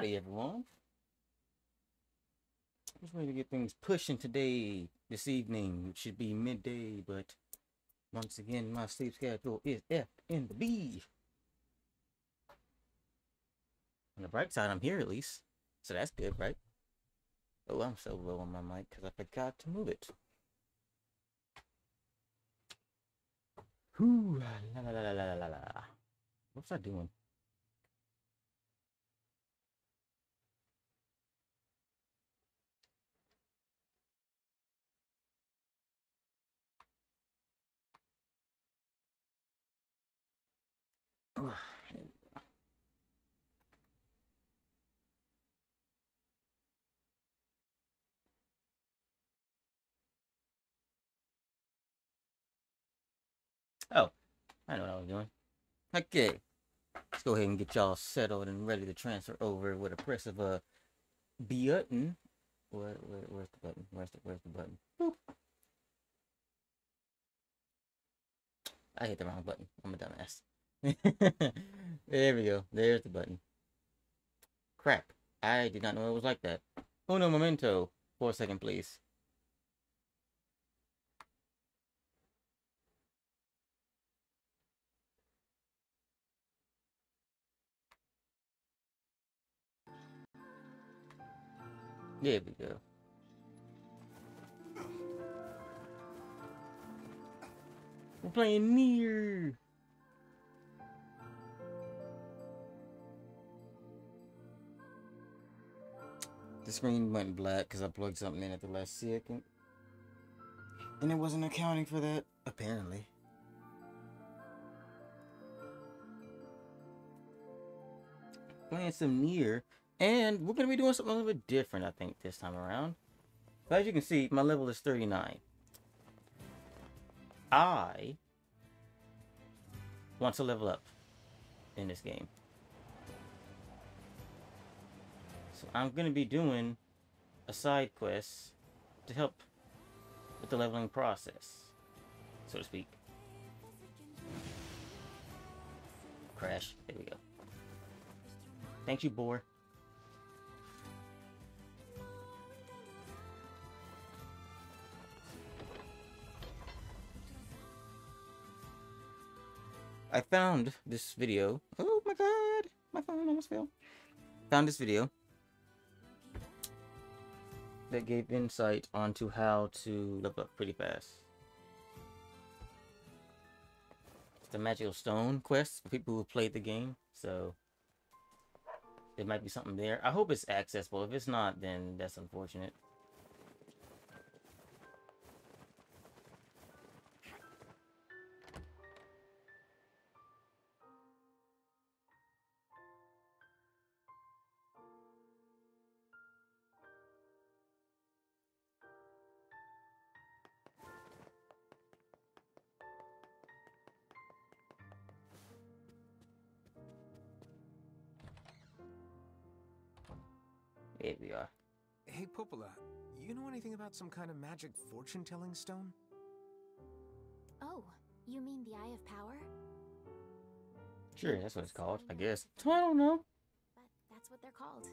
Howdy, everyone. Just ready to get things pushing today, this evening. It should be midday, but once again, my sleep schedule is F in the B. On the bright side, I'm here at least. So that's good, right? Oh, I'm so low on my mic because I forgot to move it. La la la la la la la. What's I doing? Oh, I know what I was doing. Okay, let's go ahead and get y'all settled and ready to transfer over with a press of a button. Where, where, where's the button? Where's the, where's the button? Boop. I hit the wrong button. I'm a dumbass. there we go. There's the button. Crap. I did not know it was like that. Uno momento. For a second, please. There we go. We're playing Nier. The screen went black because I plugged something in at the last second. And it wasn't accounting for that, apparently. Playing some Nier. And we're going to be doing something a little bit different, I think, this time around. But as you can see, my level is 39. I want to level up in this game. So I'm going to be doing a side quest to help with the leveling process, so to speak. Crash. There we go. Thank you, Boar. I found this video. Oh my god! My phone almost fell. Found this video that gave insight onto how to level up pretty fast. It's the Magical Stone quest for people who played the game, so there might be something there. I hope it's accessible. If it's not, then that's unfortunate. Here we are. Hey, Popola, you know anything about some kind of magic fortune-telling stone? Oh, you mean the Eye of Power? Sure, that's what it's called, I guess. I don't know. But that's what they're called.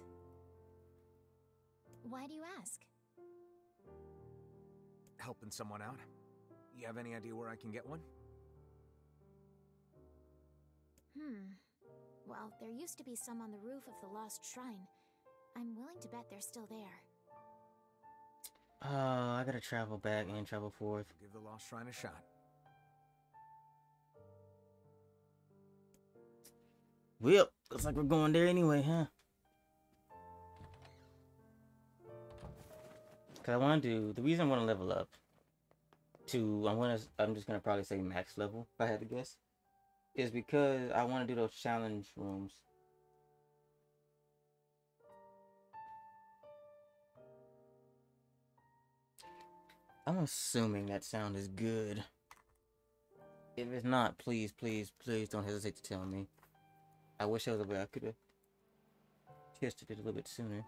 Why do you ask? Helping someone out? You have any idea where I can get one? Hmm. Well, there used to be some on the roof of the Lost Shrine. I'm willing to bet they're still there. Uh, I gotta travel back and travel forth. Give the Lost Shrine a shot. Well, looks like we're going there anyway, huh? Cause I want to do the reason I want to level up to I want to I'm just gonna probably say max level if I had to guess is because I want to do those challenge rooms. I'm assuming that sound is good. If it's not, please, please, please don't hesitate to tell me. I wish there was a way I could have tested it a little bit sooner.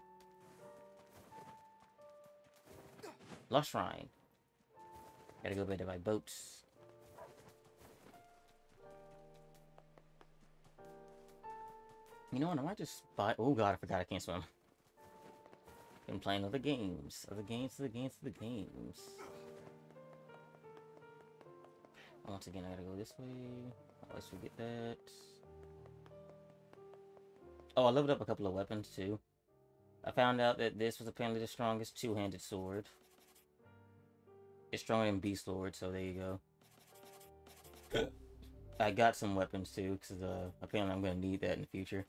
Lost Shrine. Gotta go back to my boats. You know what? I might just buy. Oh god, I forgot I can't swim. Been playing other games, other games, other games, other games. Once again, I gotta go this way. Always forget that. Oh, I leveled up a couple of weapons too. I found out that this was apparently the strongest two-handed sword. It's stronger than Beast Lord, so there you go. I got some weapons too, because uh, apparently I'm going to need that in the future.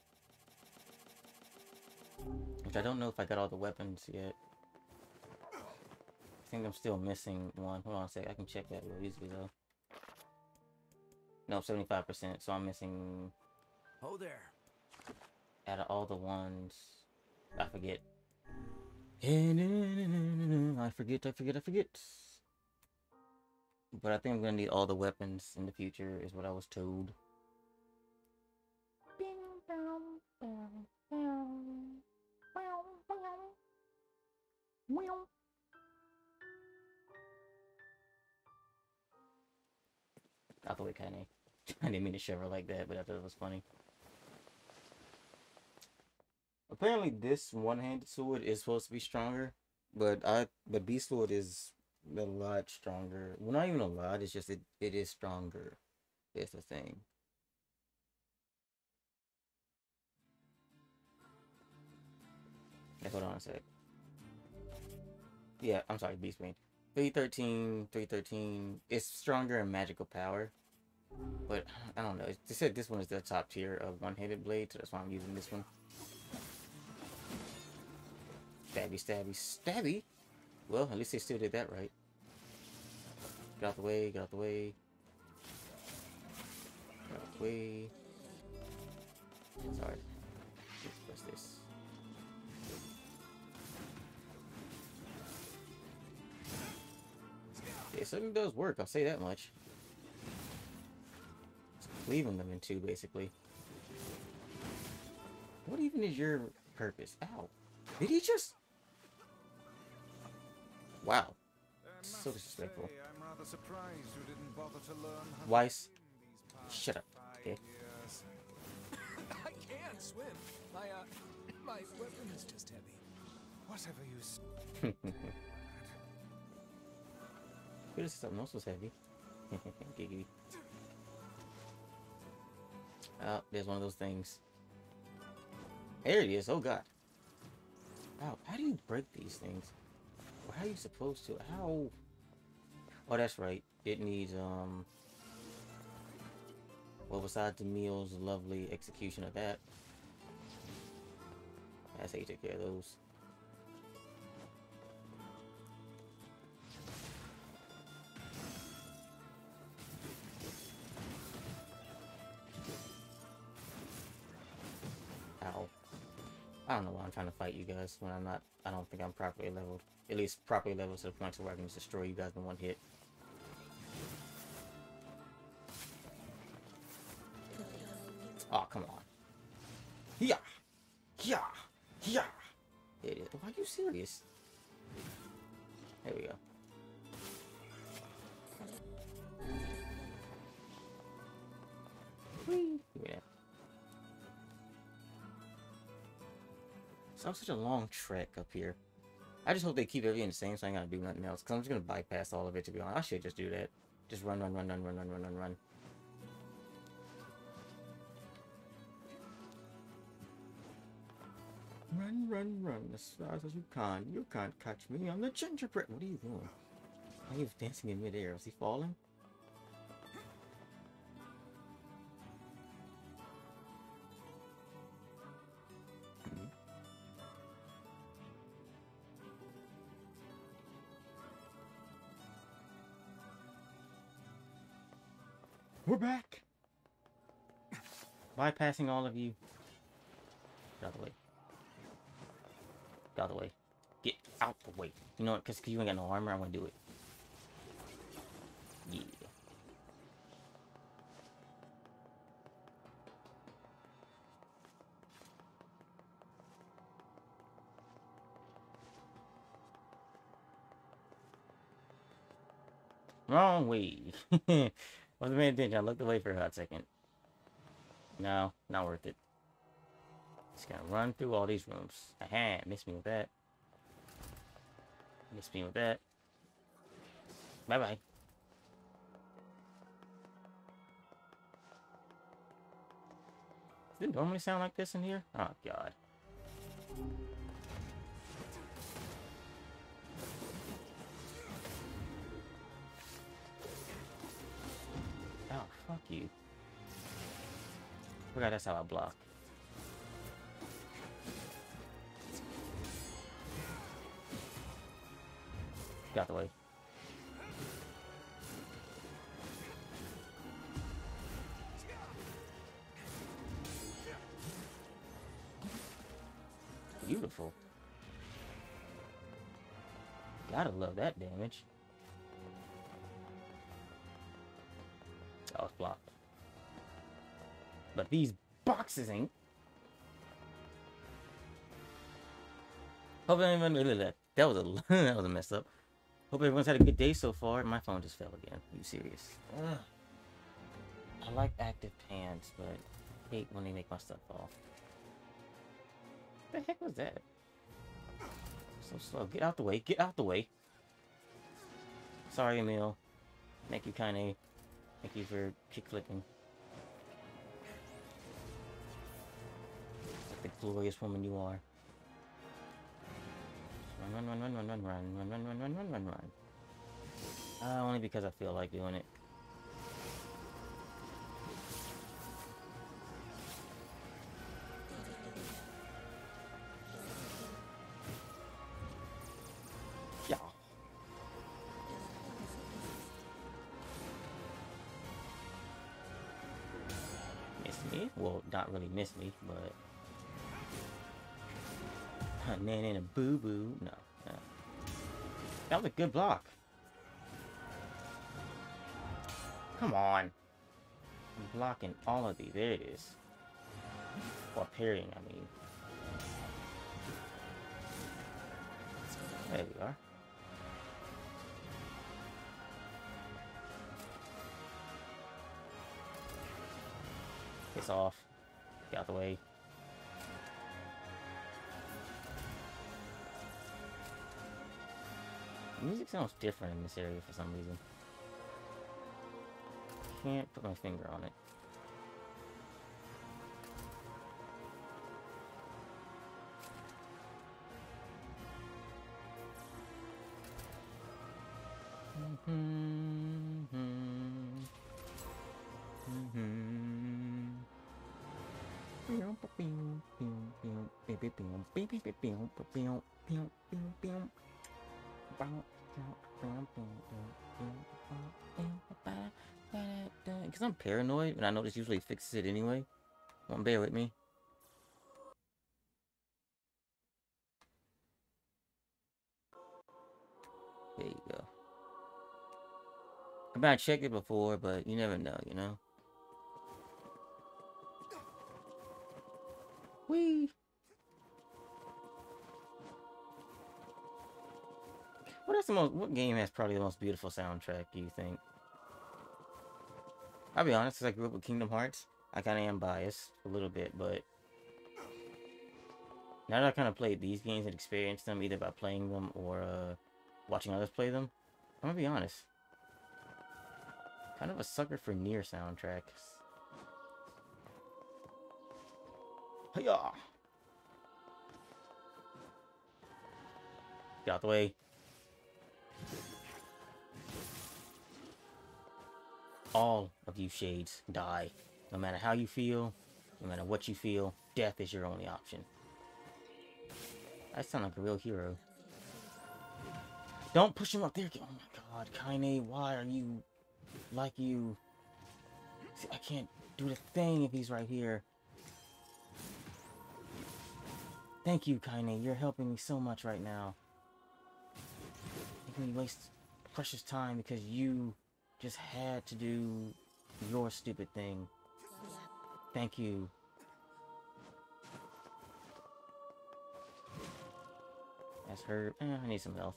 Which I don't know if I got all the weapons yet. I think I'm still missing one. Hold on a sec, I can check that real easily though. No, 75%, so I'm missing... Oh there. Out of all the ones... I forget. I forget, I forget, I forget. But I think I'm gonna need all the weapons in the future, is what I was told. I thought it kind of. I didn't mean to shiver like that, but I thought it was funny. Apparently, this one-handed sword is supposed to be stronger, but I but beast sword is a lot stronger. Well, not even a lot. It's just it it is stronger. It's the thing. Hold on a sec. Yeah, I'm sorry, Beast Wing. 313, 313. It's stronger in magical power. But, I don't know. They said this one is the top tier of one-handed blade, so that's why I'm using this one. Stabby, stabby, stabby. Well, at least they still did that right. Get out the way, get out the way. Get out the way. Sorry. Yeah, something does work, I'll say that much. It's cleaving them in two, basically. What even is your purpose? Ow. Did he just... Wow. So disrespectful. Say, I'm rather surprised you didn't bother to learn how to Weiss. swim these Shut up, okay? I can't swim. My uh, my weapon is just heavy. Whatever you s- Could have something else was heavy. Giggity. Oh, there's one of those things. There it is. Oh god. Ow, how do you break these things? Or how are you supposed to? How? Oh, that's right. It needs, um... Well, besides the meal's lovely execution of that. That's how you take care of those. I'm trying to fight you guys when I'm not, I don't think I'm properly leveled. At least properly leveled to the point where I can just destroy you guys in one hit. Oh, come on. Yeah! Yeah! Yeah! Is. Are you serious? Such a long trek up here. I just hope they keep everything the same so I ain't gotta do nothing else. Cause I'm just gonna bypass all of it to be honest. I should just do that. Just run, run, run, run, run, run, run, run, run. Run, run, run as fast as you can. You can't catch me. I'm the gingerbread. What are you doing? Oh, he was dancing in midair. Was he falling? Bypassing all of you. Get out the way. Get out the way. Get out the way. You know what? Because you ain't got no armor, I'm gonna do it. Yeah. Wrong way. Wasn't paying attention. I looked away for a hot second. No, not worth it. Just gonna run through all these rooms. Aha, miss me with that. Miss me with that. Bye bye. Does it normally sound like this in here? Oh god. Oh, fuck you. Forgot that's how I block. Got the way. Beautiful. Gotta love that damage. Oh, it's blocked. But these boxes ain't. Hope everyone that was a that was a mess up. Hope everyone's had a good day so far. My phone just fell again. Are you serious? Ugh. I like active pans, but I hate when they make my stuff fall. What the heck was that? So slow. Get out the way. Get out the way. Sorry, Emil. Thank you, Kaine. Thank you for kick flipping. Glorious woman you are. Run, run, run, run, run, run, run, run, run, run, run, run, run. Uh, only because I feel like doing it. Miss me? Well, not really miss me, but Nan and a boo boo. No, no. That was a good block. Come on. I'm blocking all of these. There it is. Or parrying, I mean. There we are. It's off. Get out of the way. Music sounds different in this area for some reason. Can't put my finger on it. Mm-hmm. Mm-hmm. Mm-hmm. Because I'm paranoid, and I know this usually fixes it anyway. Don't bear with me. There you go. I might checked it before, but you never know, you know? Whee! What is the most? What game has probably the most beautiful soundtrack? Do you think? I'll be honest, because I grew up with Kingdom Hearts, I kind of am biased a little bit, but now that I kind of played these games and experienced them either by playing them or uh, watching others play them, I'm gonna be honest. Kind of a sucker for Nier soundtracks. Hiya! Get out the way. All of you shades die. No matter how you feel, no matter what you feel, death is your only option. I sound like a real hero. Don't push him up there. Oh my god, Kaine, why are you like you? See, I can't do the thing if he's right here. Thank you, Kaine. You're helping me so much right now. Me waste precious time because you just had to do your stupid thing. Thank you. That's her. Eh, I need some health.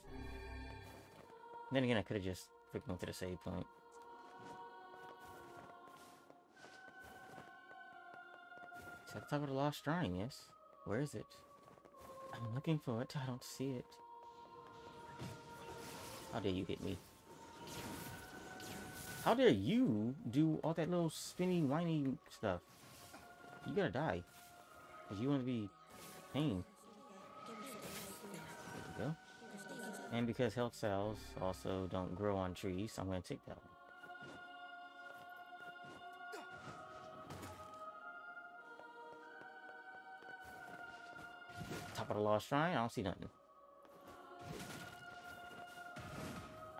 Then again, I could have just went to the save point. That the top of the Lost Shrine, Yes. Where is it? I'm looking for it. I don't see it. How dare you hit me? How dare you do all that little spinny, whiny stuff? You gotta die. Because you want to be pain. There we go. And because health cells also don't grow on trees, I'm gonna take that one. Top of the Lost Shrine, I don't see nothing.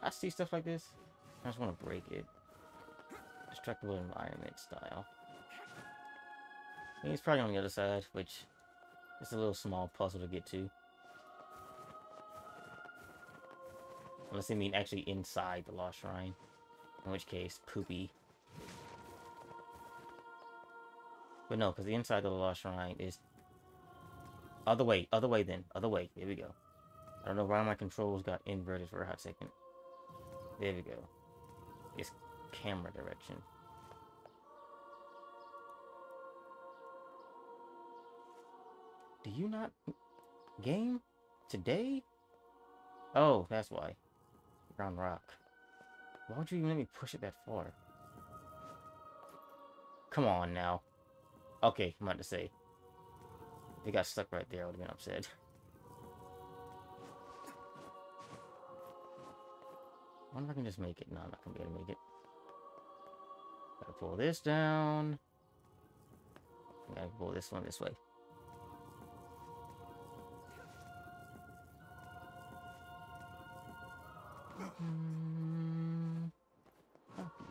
I see stuff like this. I just want to break it. Destructible environment style. He's probably on the other side, which is a little small puzzle to get to. Unless they mean actually inside the Lost Shrine. In which case, poopy. But no, because the inside of the Lost Shrine is... Other way, other way then. Other way. There we go. I don't know why my controls got inverted for a hot second. There we go. Camera direction. Do you not game today? Oh, that's why. Brown rock. Why would you even let me push it that far? Come on now. Okay, I'm about to say. If it got stuck right there, I would have been upset. I wonder if I can just make it. No, I'm not gonna be able to make it. Gotta pull this down. Gotta pull this one this way. Mm, copy.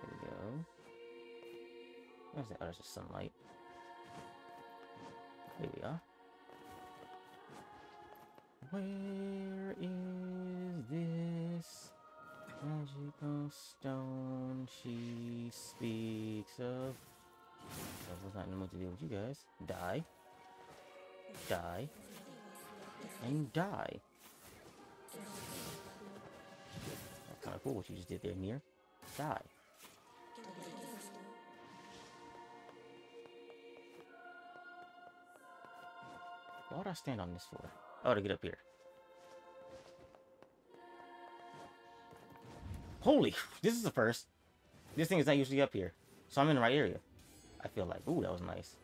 There we go. Where's that? Oh, just sunlight. Here we are. Where is magical stone she speaks of? I was not mood to deal with you guys. Die. Die. And die. That's kind of cool what you just did there, Nier. Die. Why'd I stand on this for? Oh, to get up here. Holy, this is the first. This thing is not usually up here. So I'm in the right area. I feel like, ooh, that was nice.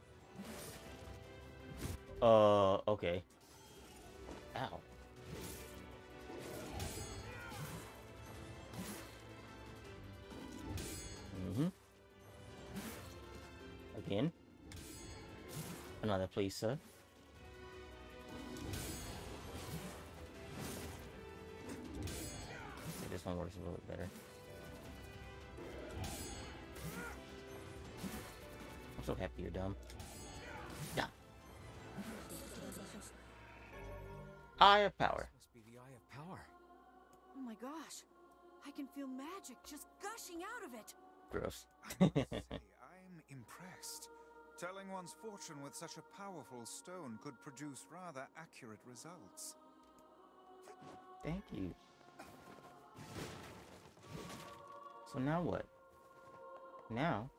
Uh, okay. Ow. Mm-hmm. Again. Another place, sir. This one works a little bit better. I'm so happy you're dumb. Yeah. Eye of Power. This must be the Eye of Power. Oh my gosh. I can feel magic just gushing out of it. Gross. I say, I'm impressed. Telling one's fortune with such a powerful stone could produce rather accurate results. Thank you. So now what? Now,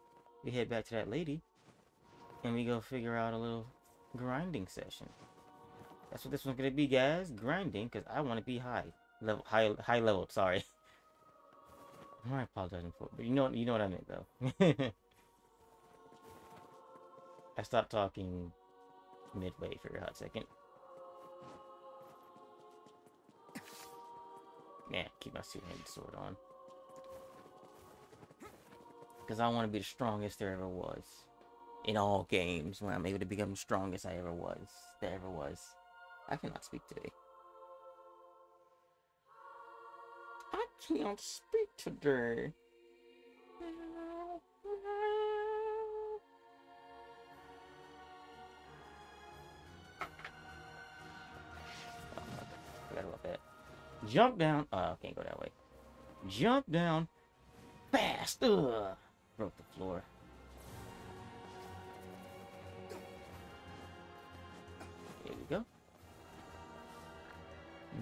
we head back to that lady, and we go figure out a little grinding session. That's what this one's gonna be, guys. Grinding, because I want to be high. Level, high, high level, sorry. I'm not apologizing for it, but you know, you know what I meant, though. I stopped talking midway for a hot second. Yeah, keep my two-handed sword on. Because I want to be the strongest there ever was. In all games, when I'm able to become the strongest I ever was. There ever was. I cannot speak today. I can't speak today. Jump down. Oh, I can't go that way. Jump down. Fast. Ugh. Broke the floor. There we go.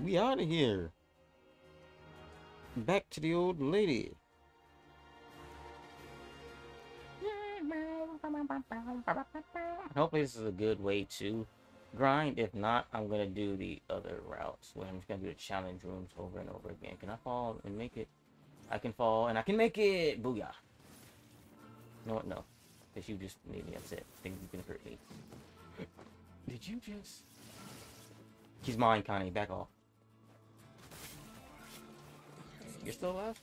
We out of here. Back to the old lady. Hopefully this is a good way to grind. If not, I'm gonna do the other routes where I'm just gonna do the challenge rooms over and over again. Can I fall and make it? I can fall and I can make it! Booyah! No, what? No. Because you just made me upset. Think you can hurt me. Did you just... He's mine, Kaine. Back off. You're still alive?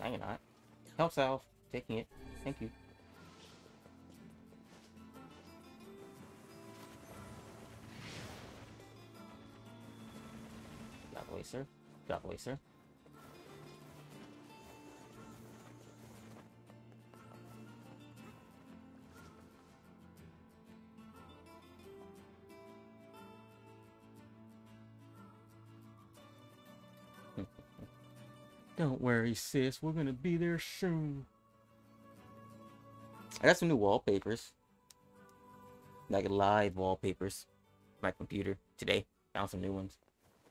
No, you're not. Help self. Taking it. Thank you. Get out the way, sir. Get out the way, sir. Don't worry, sis. We're gonna be there soon. I got some new wallpapers. Like live wallpapers. My computer today. Found some new ones.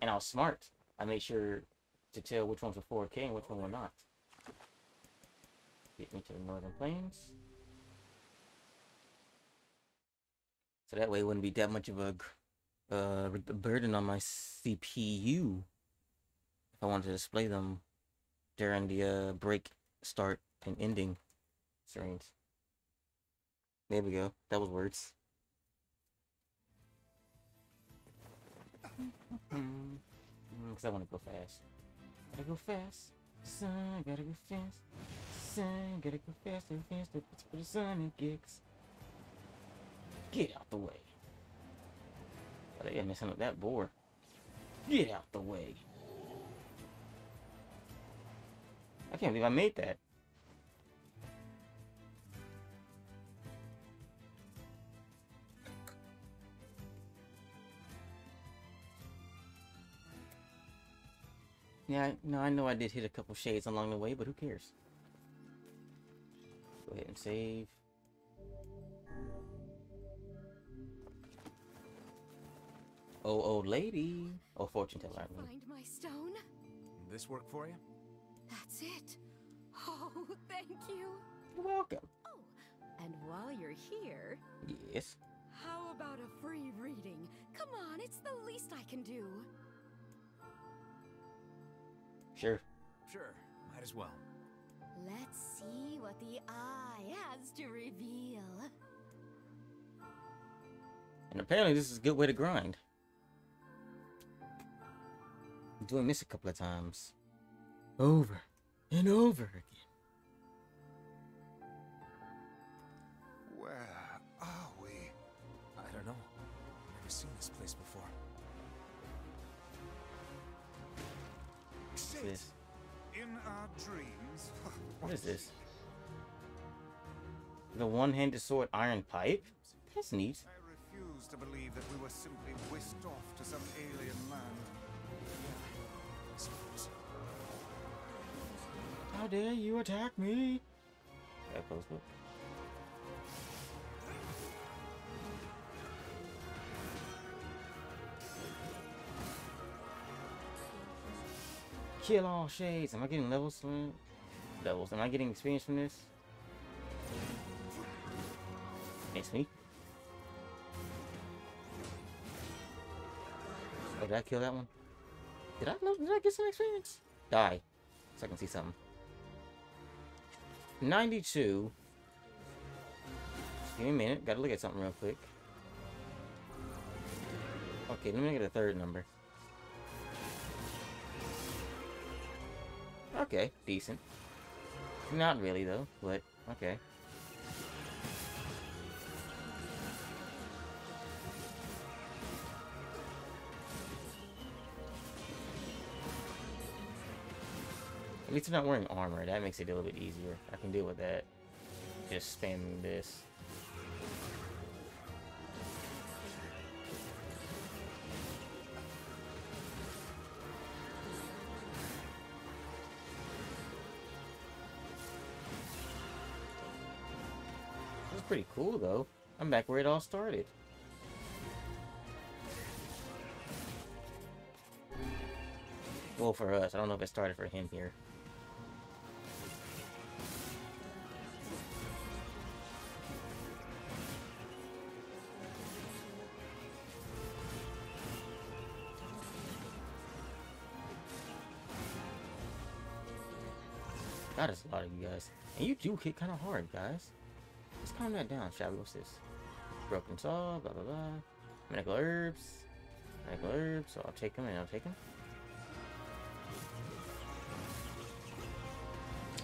And I was smart. I made sure to tell which ones were 4K and which one were not. Get me to the Northern Plains. So that way it wouldn't be that much of a uh, burden on my CPU if I wanted to display them during the uh, break, start, and ending strange. There we go. That was words. Because I want to go fast. Gotta go fast. Son, gotta go fast. Gotta go faster, faster. For the sun and gigs. Get out the way. They got messing up that board. Get out the way. I can't believe I made that. Yeah, no, I know I did hit a couple shades along the way, but who cares? Go ahead and save. Oh, old lady. Oh, fortune teller. I mean. Find my stone? This work for you? That's it. Oh, thank you. You're welcome. Oh, and while you're here, Yes. how about a free reading? Come on, it's the least I can do. Sure. Sure, might as well. Let's see what the eye has to reveal. And apparently this is a good way to grind. I'm doing this a couple of times. Over and over again. Where are we? I don't know. I've Never seen this place before. What's Shit! this? In our dreams? What is this? The one-handed sword iron pipe? That's neat. I refuse to believe that we were simply whisked off to some alien land. I suppose. How dare you attack me? That close book. Kill all shades. Am I getting levels from levels? Am I getting experience from this? It's me. Oh, did I kill that one? Did I? No, did I get some experience? Die, so I can see something. 92. Give me a minute. Gotta look at something real quick. Okay, let me get a third number. Okay, decent. Not really, though, but okay. At least I'm not wearing armor. That makes it a little bit easier. I can deal with that. Just spamming this. This is pretty cool, though. I'm back where it all started. Well, for us. I don't know if it started for him here. God, there's a lot of you guys. And you do hit kind of hard, guys. Let's calm that down, shall we? What's this? Broken saw, blah, blah, blah. Medical herbs. Medical herbs, so I'll take them and I'll take them.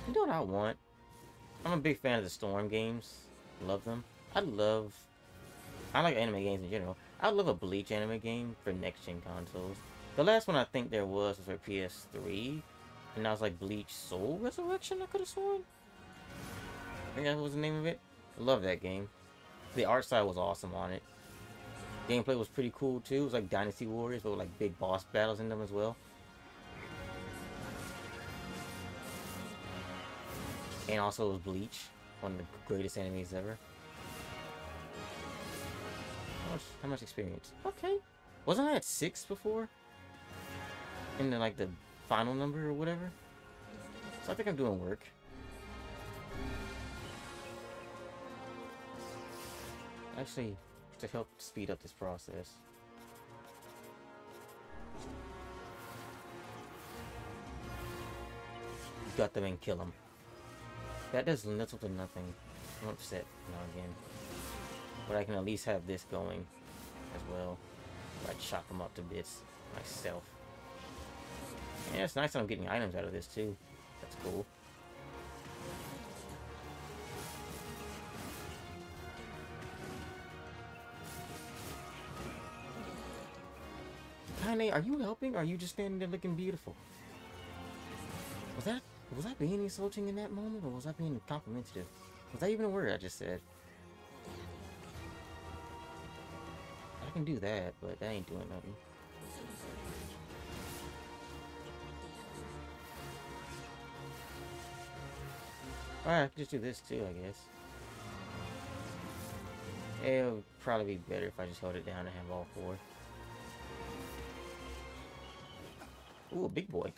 You know what I want? I'm a big fan of the Storm games. Love them. I love... I like anime games in general. I love a Bleach anime game for next-gen consoles. The last one I think there was was for PS3. And that was like Bleach Soul Resurrection, I could have sworn. I think that was the name of it. I love that game. The art style was awesome on it. Gameplay was pretty cool too. It was like Dynasty Warriors, but with like big boss battles in them as well. And also it was Bleach, one of the greatest enemies ever. How much, how much experience? Okay. Wasn't I at six before? In the, like the final number or whatever? So I think I'm doing work. Actually, to help speed up this process. Gut them and kill them. That does little to nothing. I'm upset now again. But I can at least have this going as well. I chop them up to bits myself. Yeah, it's nice that I'm getting items out of this too. That's cool. Kaine, are you helping or are you just standing there looking beautiful? Was that was that being insulting in that moment or was that being complimentary? Was that even a word I just said? I can do that, but that ain't doing nothing. Alright, I can just do this too, I guess. It would probably be better if I just held it down and have all four. Ooh, a big boy.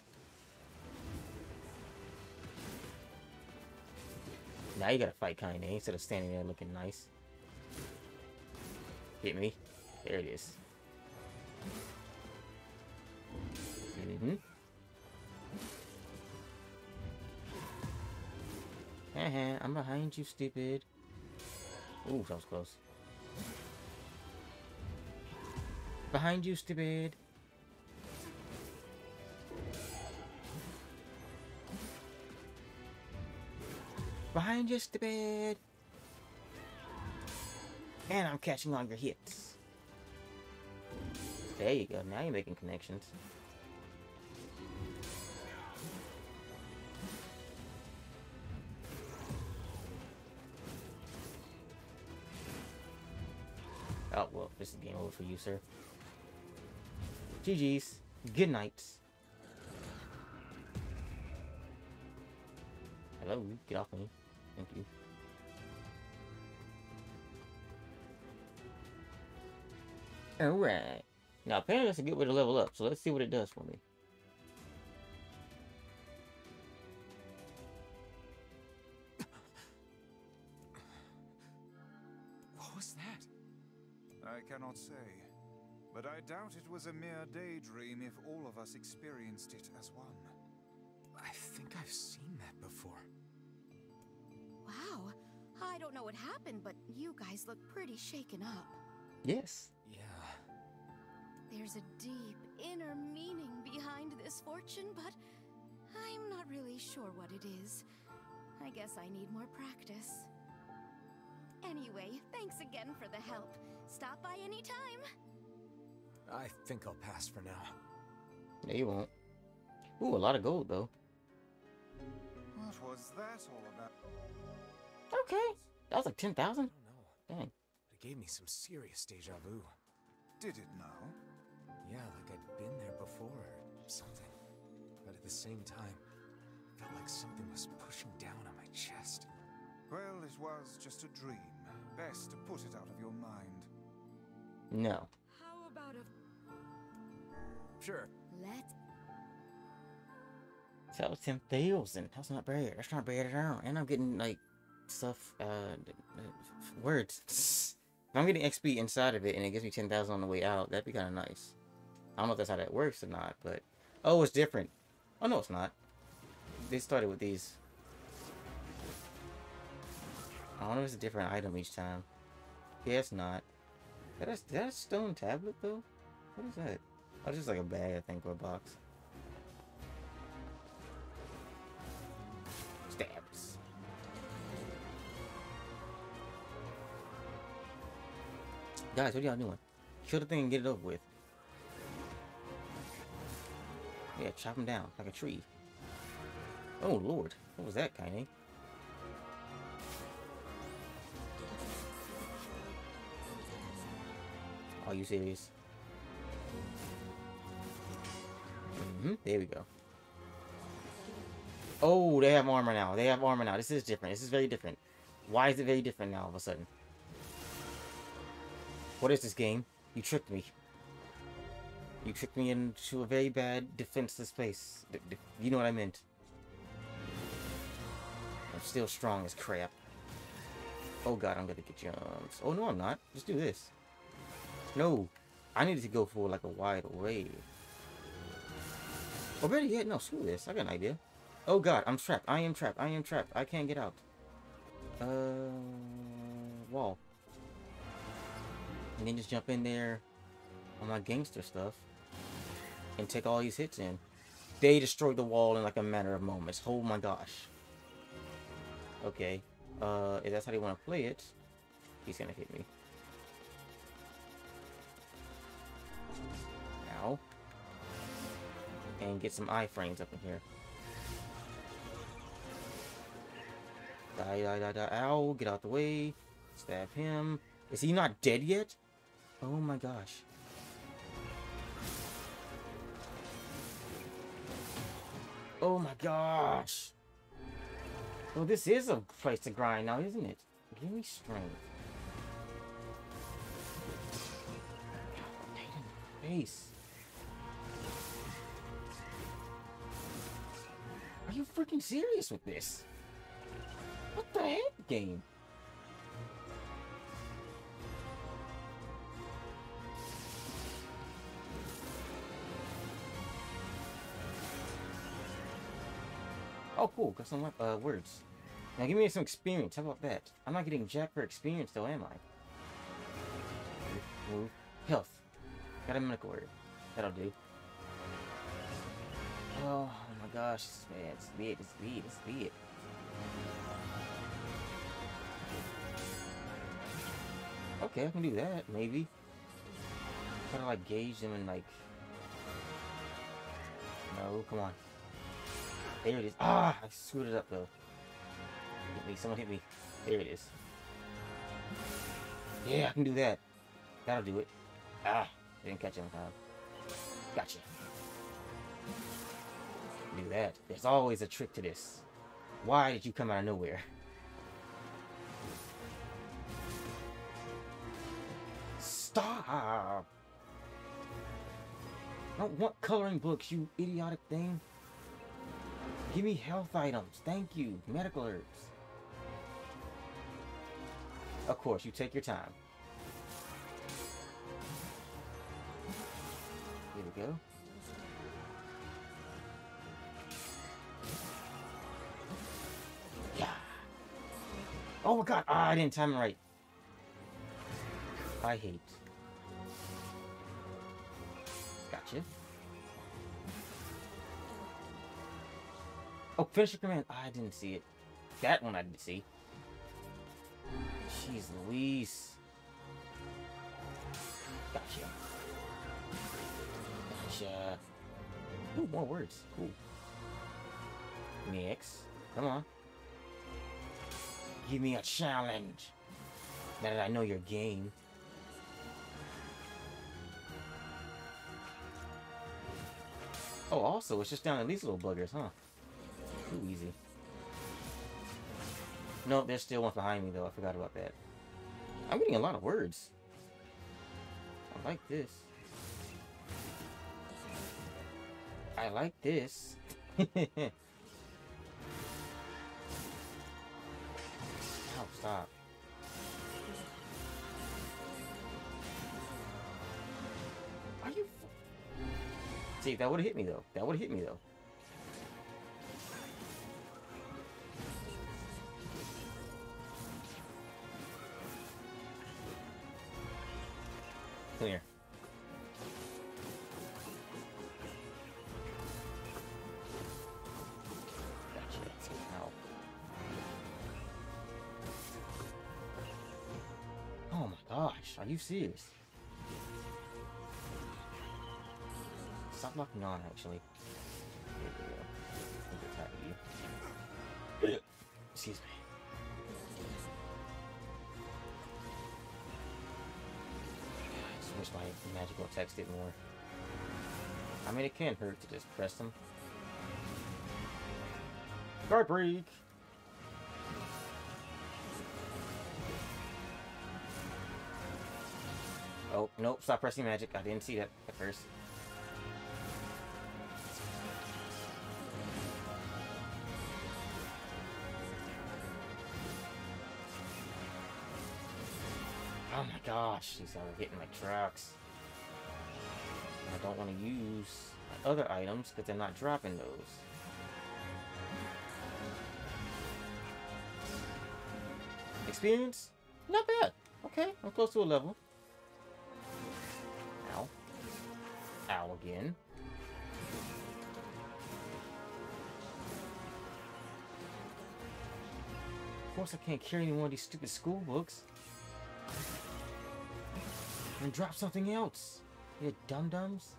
Now you gotta fight Kaine instead of standing there looking nice. Hit me. There it is. Mm-hmm. I'm behind you, stupid. Ooh, that was close. Behind you, stupid. Behind you, stupid. And I'm catching all your hits. There you go. Now you're making connections. For you, sir. GG's. Good night. Hello, get off me. Thank you. Alright. Now, apparently that's a good way to level up, so let's see what it does for me. But I doubt it was a mere daydream if all of us experienced it as one. I think I've seen that before. Wow. I don't know what happened, but you guys look pretty shaken up. Yes. Yeah. There's a deep inner meaning behind this fortune, but I'm not really sure what it is. I guess I need more practice. Anyway, thanks again for the help. Stop by anytime. I think I'll pass for now. No, you won't. Ooh, a lot of gold, though. What was that all about? Okay. That was like 10,000? I don't. Dang. It gave me some serious deja vu. Did it now? Yeah, like I'd been there before or something. But at the same time, felt like something was pushing down on my chest. Well, it was just a dream. Best to put it out of your mind. No. How about a Sure. let That was 10,000. That's not bad. That's not bad at all. And I'm getting, like, stuff, uh, words. If I'm getting XP inside of it and it gives me 10,000 on the way out, that'd be kind of nice. I don't know if that's how that works or not, but... Oh, it's different. Oh, no, it's not. They started with these I wonder if it's a different item each time. Yeah, it's not. That's that a stone tablet though? What is that? Oh, it's just like a bag, I think, or a box. Stabs. Guys, what y'all doing? Kill the thing and get it over with. Yeah, chop him down like a tree. Oh lord, what was that, Kaine? Are you serious? Mm-hmm. There we go. Oh, they have armor now. They have armor now. This is different. This is very different. Why is it very different now all of a sudden? What is this game? You tricked me. You tricked me into a very bad defenseless place. D you know what I meant. I'm still strong as crap. Oh god, I'm gonna get jumps. Oh no, I'm not. Just do this. No. I needed to go for like a wide array. Or better yet, no, screw this. I got an idea. Oh god, I'm trapped. I am trapped. I am trapped. I can't get out. Uh, wall. And then just jump in there on my gangster stuff and take all these hits in. They destroyed the wall in like a matter of moments. Oh my gosh. Okay. Uh, if that's how they want to play it, he's gonna hit me. And get some iframes up in here. Die, die, die, die. Ow, get out the way. Stab him. Is he not dead yet? Oh my gosh. Oh my gosh. Well, this is a place to grind now, isn't it? Give me strength. face. You freaking serious with this? What the heck, game? Oh, cool. Got some uh, words. Now give me some experience. How about that? I'm not getting jack for experience, though, am I? Move. Health. Got a medical word. That'll do. Oh, gosh. Man, it's speed, it's speed, it's speed. Okay, I can do that, maybe. Try to, like, gauge them and, like... No, come on. There it is. Ah, I screwed it up though. Hit me, someone hit me. There it is. Yeah, I can do that. That'll do it. Ah, didn't catch him in time. Gotcha. Do that. There's always a trick to this. Why did you come out of nowhere? Stop! I don't want coloring books, you idiotic thing. Give me health items. Thank you. Medical herbs. Of course, you take your time. Here we go. Oh my god. Ah, I didn't time it right. I hate. Gotcha. Oh, finish your command. I didn't see it. That one I didn't see. Jeez Louise. Gotcha. Gotcha. Ooh, more words. Cool. Next. Come on. Give me a challenge. Now that I know your game. Oh, also, it's just down to these little buggers, huh? Too easy. No, there's still one behind me, though. I forgot about that. I'm getting a lot of words. I like this. I like this. oh. Are you... See, that would have hit me, though. That would have hit me, though. You serious? Stop locking on, actually. There we go. Let me attack you. Excuse me. I just wish my magical attacks did more. I mean, it can't hurt to just press them. Guard break! Oh, nope, stop pressing magic. I didn't see that at first. Oh my gosh, are hitting my trucks. I don't want to use my other items because they're not dropping those. Experience? Not bad. Okay, I'm close to a level. Again. Of course I can't carry any one of these stupid school books. And drop something else. You dum-dums.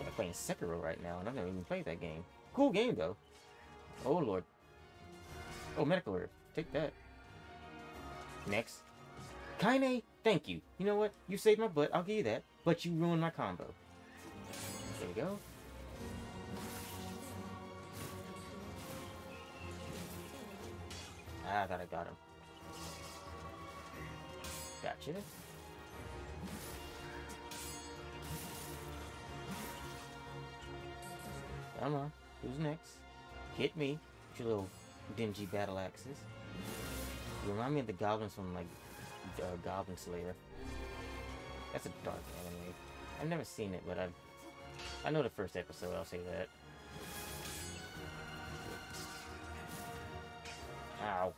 I'm playing Sekiro right now, and I've never even played that game. Cool game, though. Oh, Lord. Oh, medical herb. Take that. Next. Kaine, thank you. You know what? You saved my butt. I'll give you that. But you ruined my combo. There we go. Ah, I thought I got him. Gotcha. Come on. Who's next? Hit me. with Your little dingy battle axes. You remind me of the goblins from, like, uh, Goblin Slayer. That's a dark anime. I've never seen it, but I've... I know the first episode, I'll say that. Ow.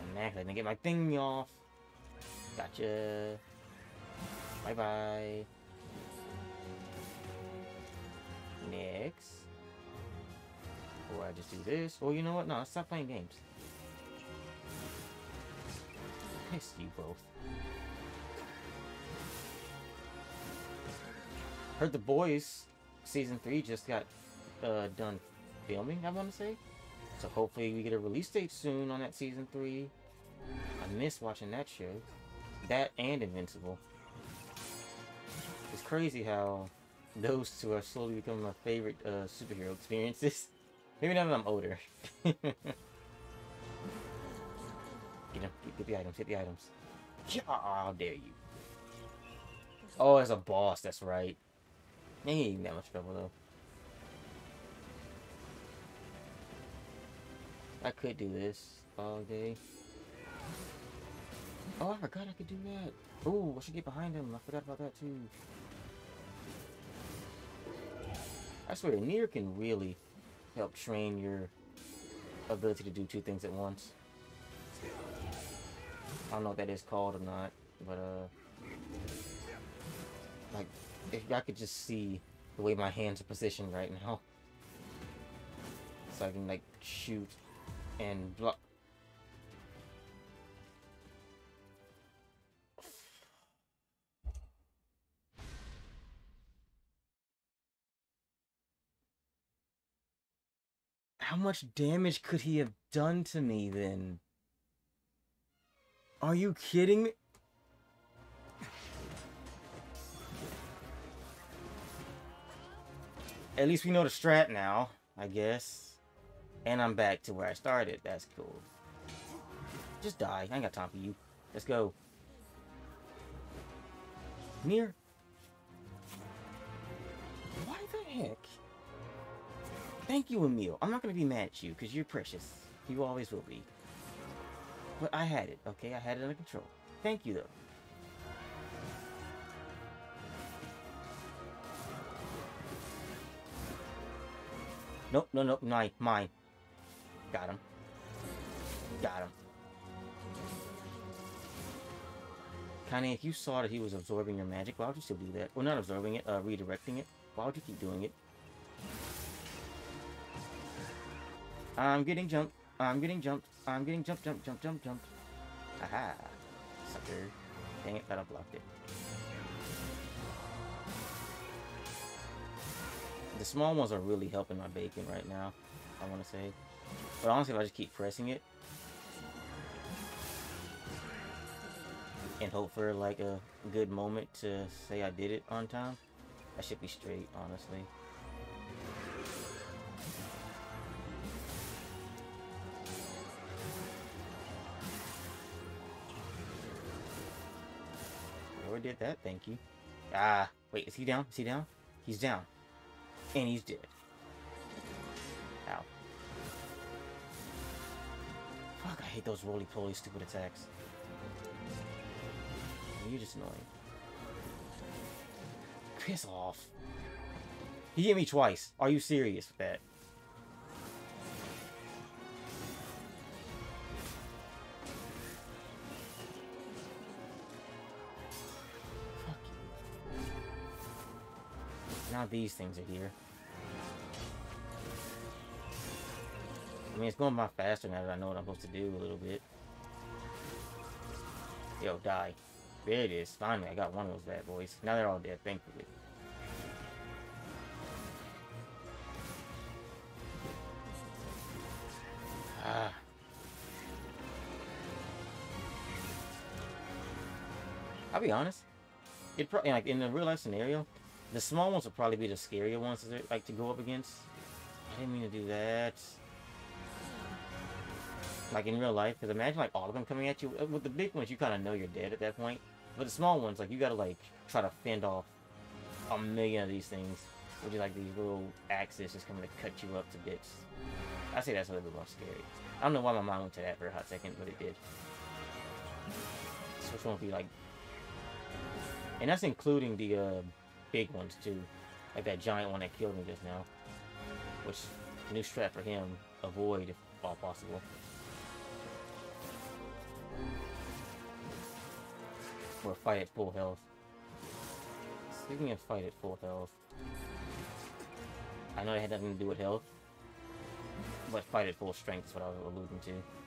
I'm I didn't get my thing off. Gotcha. Bye bye. Next. Or I just do this. Or you know what? No, let's stop playing games. Piss you both. Heard the boys season three just got uh, done filming. I want to say. So hopefully we get a release date soon on that season three. I miss watching that show. That and Invincible. It's crazy how those two are slowly becoming my favorite uh, superhero experiences. Maybe now that I'm older. get them. Get, get the items. Hit the items. Yeah, how dare you. Oh, as a boss, that's right. He ain't that much trouble, though. I could do this all day. Oh, I forgot I could do that. Oh, I should get behind him. I forgot about that too. I swear, a Nier can really help train your ability to do two things at once. I don't know what that is called or not, but uh, like if I could just see the way my hands are positioned right now, so I can like shoot and block. How much damage could he have done to me then? Are you kidding me? At least we know the strat now, I guess. And I'm back to where I started. That's cool. Just die. I ain't got time for you. Let's go. Near. Why the heck? Thank you, Emil. I'm not gonna be mad at you, because you're precious. You always will be. But I had it, okay? I had it under control. Thank you, though. Nope, no, no, mine, mine. Got him. Got him. Kinda, if you saw that he was absorbing your magic, why would you still do that? Well, not absorbing it, uh, redirecting it. Why would you keep doing it? I'm getting jumped. I'm getting jumped. I'm getting jumped, jump, jump, jump, jump. Aha. Sucker. Dang it, that blocked it. The small ones are really helping my bacon right now, I want to say. But honestly, if I just keep pressing it, and hope for like a good moment to say I did it on time, I should be straight, honestly. Whoever did that, thank you. Ah, wait, is he down? Is he down? He's down. And he's dead. Ow. Fuck, I hate those roly-poly stupid attacks. You're just annoying. Piss off. He hit me twice. Are you serious with that? Now these things are here. I mean, it's going by faster now that I know what I'm supposed to do a little bit. Yo, die. There it is. Finally, I got one of those bad boys. Now they're all dead, thankfully. Ah. I'll be honest. It probably like in a real life scenario, the small ones will probably be the scarier ones to like to go up against. I didn't mean to do that. Like in real life, because imagine like all of them coming at you. With the big ones, you kind of know you're dead at that point. But the small ones, like you gotta like try to fend off a million of these things, which is like these little axes just coming to cut you up to bits. I say that's a little bit more scary. I don't know why my mind went to that for a hot second, but it did. So one would be like, and that's including the uh, big ones too, like that giant one that killed me just now. Which new strat for him, avoid if all possible. Or fight at full health. Speaking of fight at full health, I know it had nothing to do with health, but fight at full strength is what I was alluding to.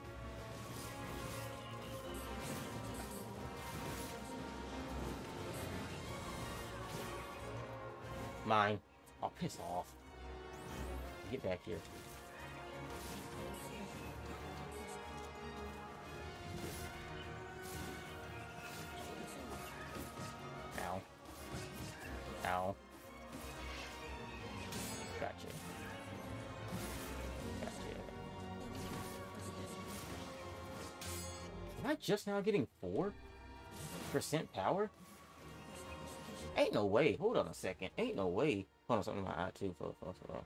Mine. Oh, piss off. Get back here. Ow. Ow. Gotcha. Gotcha. Am I just now getting 4% power? Ain't no way. Hold on a second. Ain't no way. Hold on, something in my eye too. Hold on, hold on.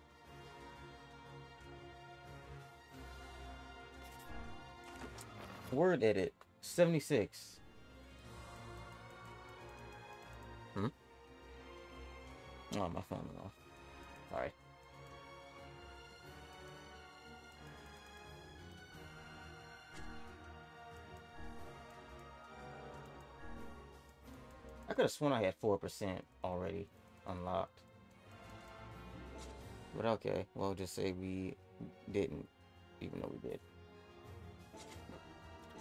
Word edit. 76. Hmm? Oh, my phone went off. Sorry. Could have sworn I had 4% already unlocked. But okay, we'll just say we didn't, even though we did.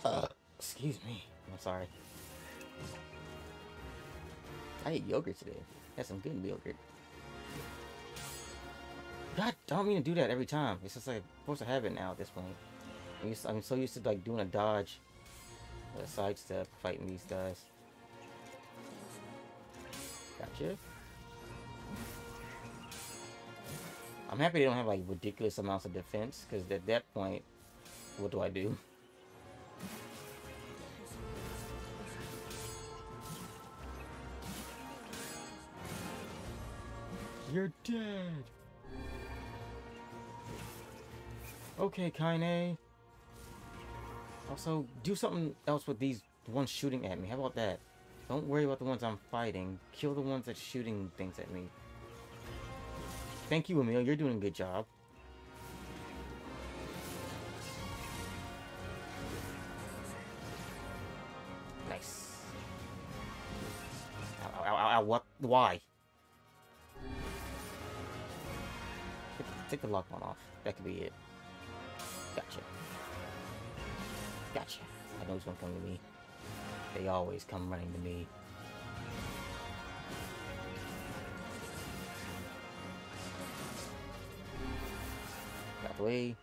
Uh, excuse me. I'm sorry. I ate yogurt today. Had some good yogurt. God, I don't mean to do that every time. It's just like force a habit now at this point. I'm, used, I'm so used to like doing a dodge, a sidestep, fighting these guys. Gotcha. I'm happy they don't have like ridiculous amounts of defense, because at that point, what do I do? You're dead. Okay, Kaine. Also, do something else with these ones shooting at me. How about that? Don't worry about the ones I'm fighting. Kill the ones that's shooting things at me. Thank you, Emil. You're doing a good job. Nice. What? Why? Take the lock one off. That could be it. Gotcha. Gotcha. I know he's gonna come to me. They always come running to me. Way.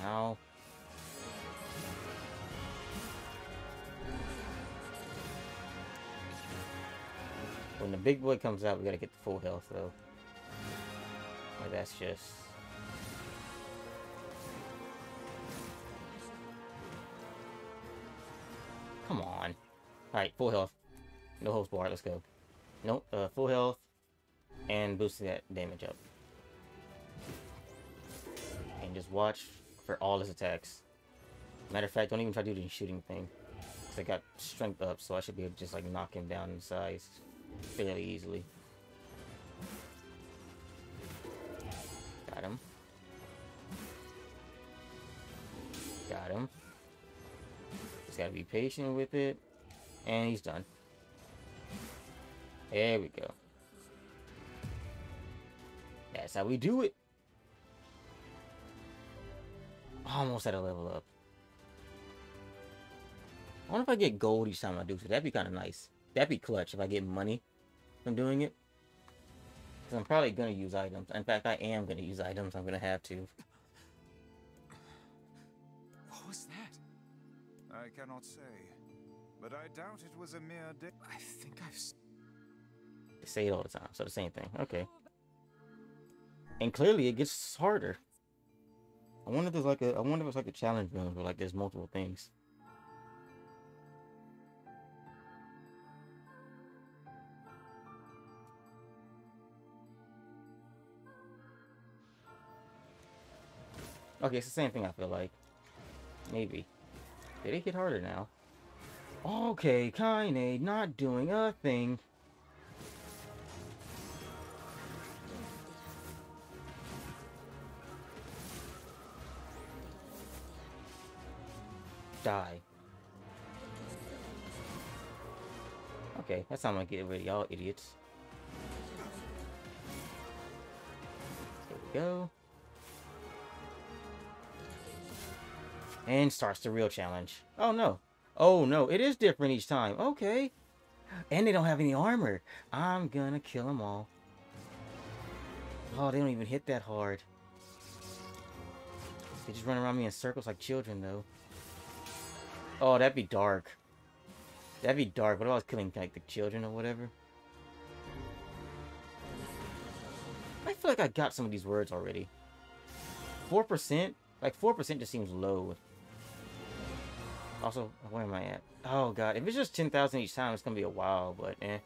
Now. When the big boy comes out, we gotta get the full health though. Like that's just Alright, full health. No host bar, let's go. Nope, uh, full health. And boosting that damage up. And just watch for all his attacks. Matter of fact, don't even try to do the shooting thing. Cause I got strength up, so I should be able to just like knock him down in size fairly easily. Got him. Got him. Just gotta be patient with it. And he's done. There we go. That's how we do it. Almost at a level up. I wonder if I get gold each time I do so. That'd be kind of nice. That'd be clutch if I get money from doing it. Because I'm probably going to use items. In fact, I am going to use items. I'm going to have to. What was that? I cannot say. But I doubt it was a mere day. I think I've. s- They say it all the time. So the same thing. Okay. And clearly it gets harder. I wonder if there's like a I wonder if it's like a challenge room where like there's multiple things. Okay, it's the same thing I feel like. Maybe. Did it get harder now? Okay, Kaine not doing a thing. Die. Okay, that's how I'm gonna get rid of y'all idiots. There we go. And starts the real challenge. Oh no. Oh no, it is different each time. Okay. And they don't have any armor. I'm gonna kill them all. Oh, they don't even hit that hard. They just run around me in circles like children, though. Oh, that'd be dark. That'd be dark. What if I was killing, like, the children or whatever? I feel like I got some of these words already. 4%? Like, 4% just seems low. Also, where am I at? Oh, God. If it's just 10,000 each time, it's gonna be a while, but eh.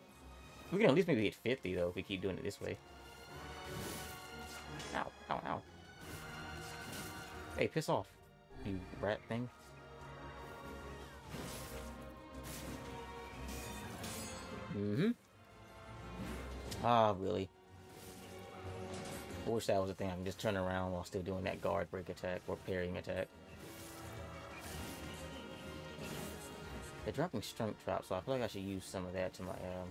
We can at least maybe hit 50, though, if we keep doing it this way. Ow, ow, ow. Hey, piss off, you rat thing. Mm-hmm. Ah, really? I wish that was a thing. I can just turn around while still doing that guard break attack or parrying attack. They're dropping strength drops, so I feel like I should use some of that to my um,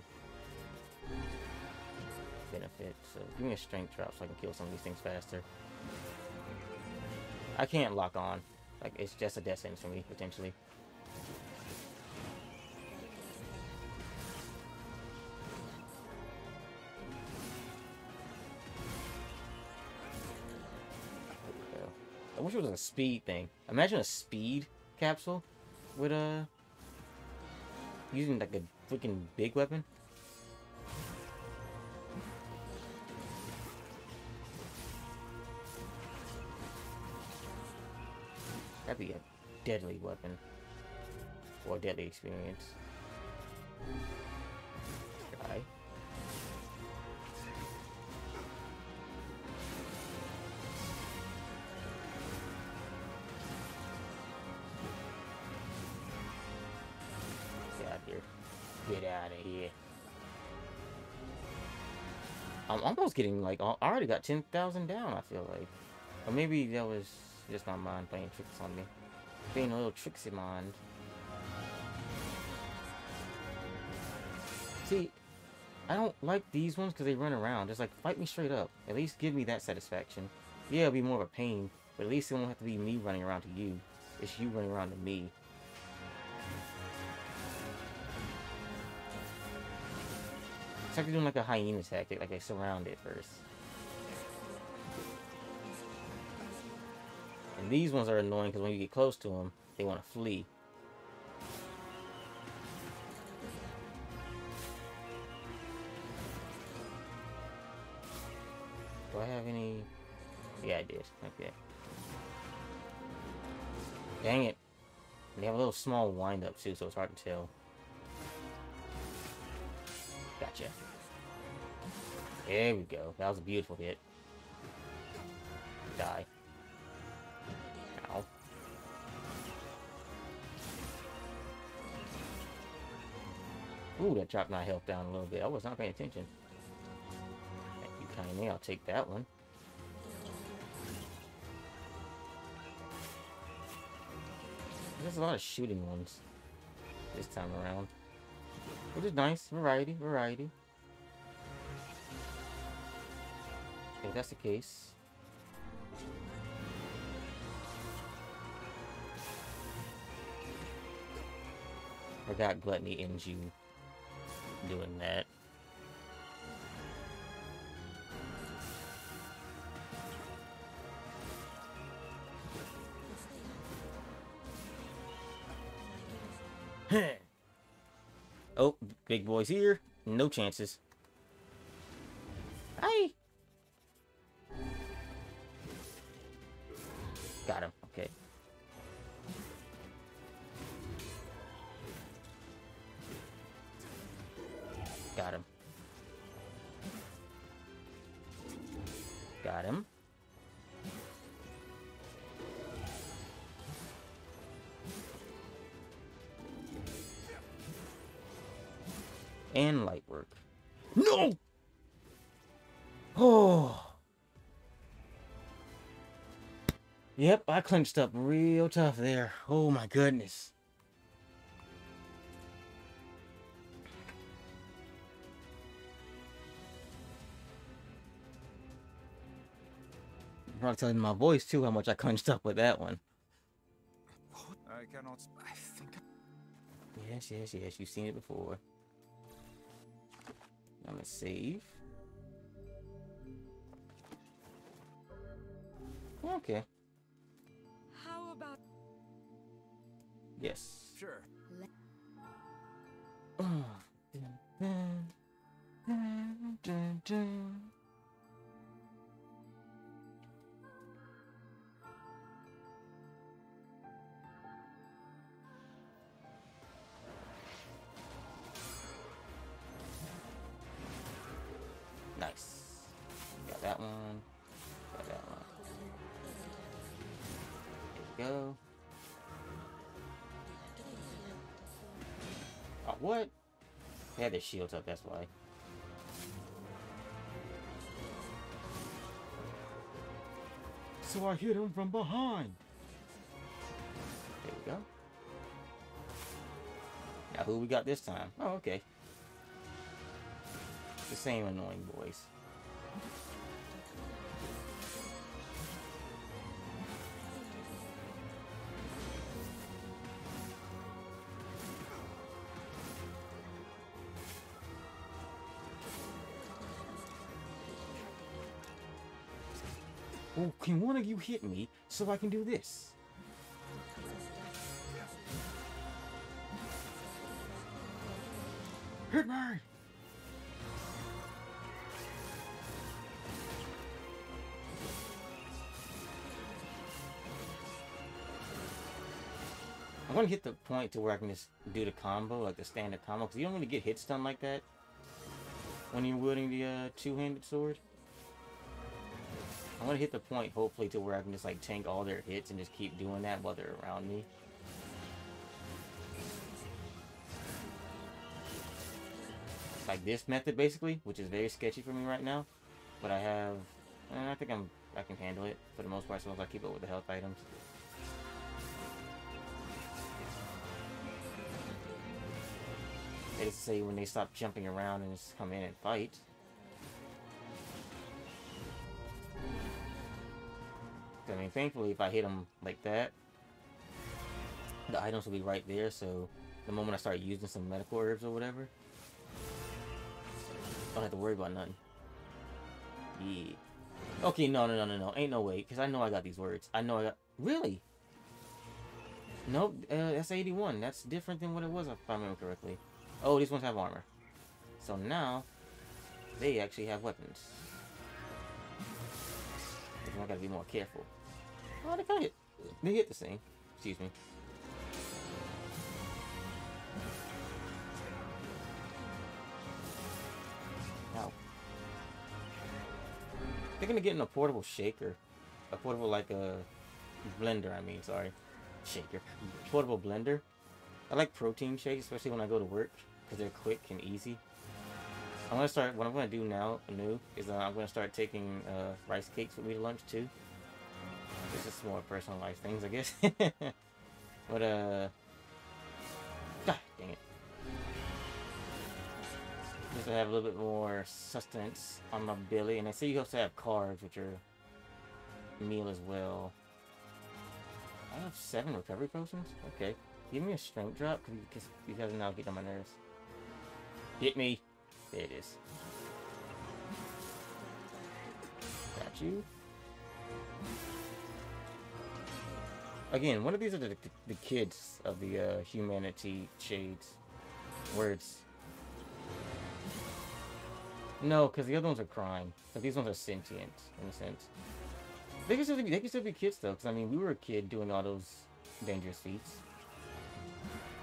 benefit. So give me a strength drop so I can kill some of these things faster. I can't lock on. Like, it's just a death sentence for me, potentially. I wish it was a speed thing. Imagine a speed capsule with a using like a freaking big weapon. That'd be a deadly weapon. Or deadly experience. Try. Getting like I already got ten thousand down. I feel like, or maybe that was just my mind playing tricks on me, being a little tricksy mind. See, I don't like these ones because they run around. Just like, fight me straight up. At least give me that satisfaction. Yeah, it'll be more of a pain, but at least it won't have to be me running around to you. It's you running around to me. It's like they're doing like a hyena tactic, like they surround it first. And these ones are annoying because when you get close to them, they want to flee. Do I have any? Yeah, I did. Okay. Dang it. They have a little small wind up too, so it's hard to tell. Gotcha. There we go. That was a beautiful hit. Die. Ow. Ooh, that dropped my health down a little bit. I was not paying attention. Thank you kindly. I'll take that one. There's a lot of shooting ones this time around. Which is nice. Variety, variety. If that's the case. I got Gluttony ends you doing that. Big boy's here. No chances. Yep, I clenched up real tough there. Oh my goodness. I'm probably telling my voice too how much I clenched up with that one. I cannot. I think Yes, yes, yes. You've seen it before. I'm gonna save. Okay. Yes. sure. They had their shields up, that's why. So I hit him from behind. There we go. Now who we got this time? Oh, okay. The same annoying voice. Can one of you hit me so I can do this? Hit me! I want to hit the point to where I can just do the combo, like the standard combo, because you don't really get hit stun like that when you're wielding the uh, two-handed sword. I want to hit the point, hopefully, to where I can just like tank all their hits and just keep doing that while they're around me. Like this method, basically, which is very sketchy for me right now. But I have, eh, I think I'm, I can handle it for the most part, as long as I keep it with the health items. They say when they stop jumping around and just come in and fight. I mean, thankfully, if I hit them like that, the items will be right there, so the moment I start using some medical herbs or whatever, I don't have to worry about nothing. Yeah. Okay, no, no, no, no, no. Ain't no way, because I know I got these words. I know I got... Really? Nope, uh, that's 81. That's different than what it was, if I remember correctly. Oh, these ones have armor. So now, they actually have weapons. I gotta be more careful. Oh, they kind of hit. They hit the same. Excuse me. Ow. Thinking of getting a portable shaker. A portable, like a blender, I mean, sorry. Shaker. Portable blender. I like protein shakes, especially when I go to work, because they're quick and easy. I'm gonna start. What I'm gonna do now, new, is uh, I'm gonna start taking uh, rice cakes with me to lunch too. Is more personalized things, I guess. but uh, God dang it! Just to have a little bit more sustenance on my belly, and I see you also have carbs, which are meal as well. I have seven recovery potions. Okay, give me a strength drop because because now getting on my nerves. Hit me. There it is. Got you. Again, one of these are the, the, the kids of the uh, humanity shades. Words. No, because the other ones are crying. But these ones are sentient, in a sense. They can still be, they can still be kids, though. Because, I mean, we were a kid doing all those dangerous feats.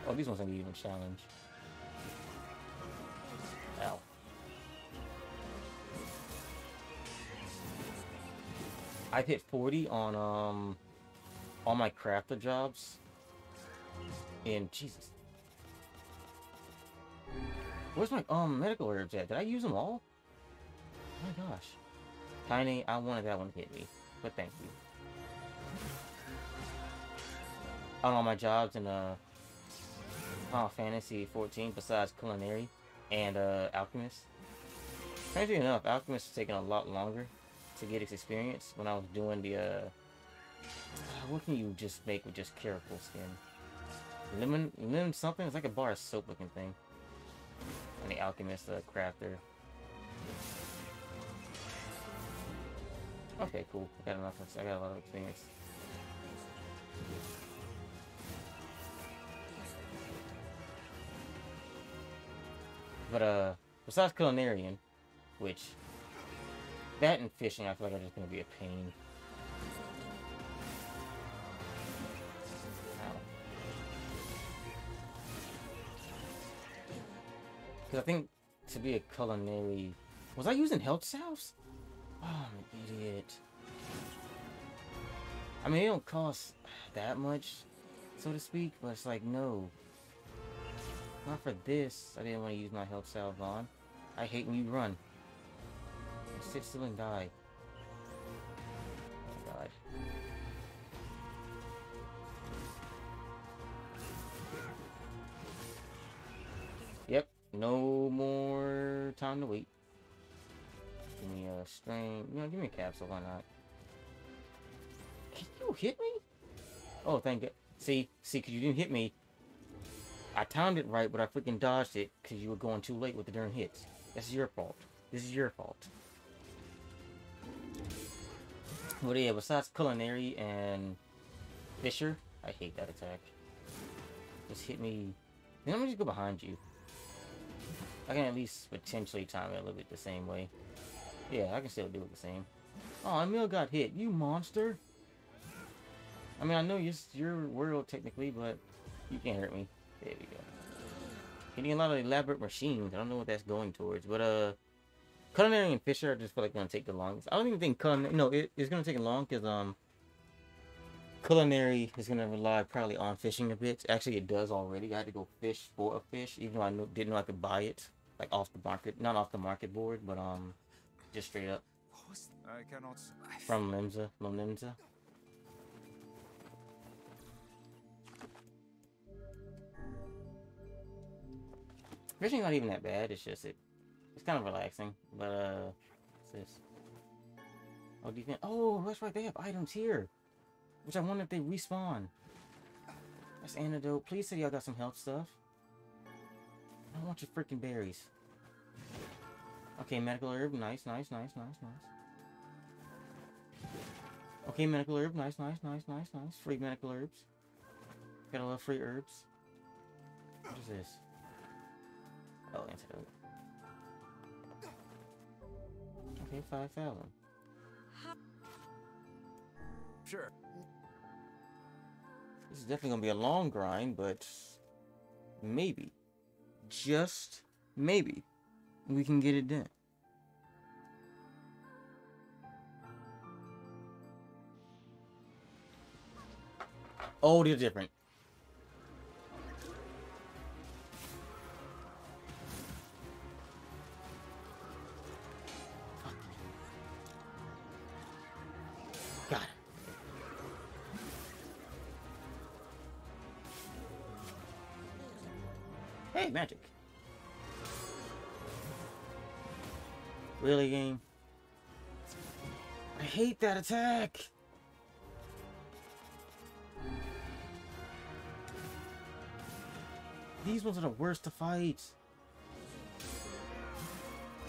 Oh, these ones are even challenge. Ow. I've hit 40 on, um, all my crafter jobs. And, Jesus. Where's my, um, medical herbs at? Did I use them all? Oh my gosh. Tiny, I wanted that one to hit me. But thank you. On all my jobs in, uh, Final Fantasy 14 besides Culinary and uh, Alchemist. Strangely enough, Alchemist is taking a lot longer to get its experience when I was doing the, uh, what can you just make with just careful skin? Lemon, lemon something? It's like a bar of soap looking thing. And the Alchemist uh, crafter. Okay, cool. I got enough. I got a lot of experience. But, uh, besides Culinarian, which, that and fishing I feel like are just to be a pain. Because I think to be a culinary... Was I using health salves? Oh, I'm an idiot. I mean, it don't cost that much, so to speak, but it's like, no. Not for this. I didn't want to use my health salve on. I hate when you run. Sit still and die. No more time to wait. Give me a strain. You know, give me a capsule, why not? Can you hit me? Oh, thank God. See, see, because you didn't hit me, I timed it right, but I freaking dodged it because you were going too late with the darn hits. That's your fault. This is your fault. But yeah, besides Culinary and Fisher, I hate that attack. Just hit me. Then me just go behind you. I can at least potentially time it a little bit the same way. Yeah, I can still do it the same. Oh, Emil got hit. You monster! I mean, I know it's your world technically, but you can't hurt me. There we go. Getting a lot of elaborate machines. I don't know what that's going towards, but uh, Culinary and Fisher I just feel like gonna take the longest. I don't even think culinary. No, it, it's gonna take long because um, Culinary is gonna rely probably on fishing a bit. Actually, it does already. I had to go fish for a fish, even though I knew, didn't know I could buy it like off the market, not off the market board, but um, just straight up I cannot. From Limsa, Limsa. Fishing's not even that bad. It's just it. It's kind of relaxing. But uh, what's this? Oh, defense. Oh, that's right. They have items here, which I wonder if they respawn. That's antidote. Please say y'all got some health stuff. I don't want your freaking berries. Okay, medical herb. Nice, nice, nice, nice, nice. Okay, medical herb. Nice, nice, nice, nice, nice. Free medical herbs. Gotta love free herbs. What is this? Oh, antidote. Okay, 5,000. Sure. This is definitely gonna be a long grind, but maybe, just maybe, we can get it done. Oh, they're different. Got it. Hey, magic. Really, game? I hate that attack! These ones are the worst to fight.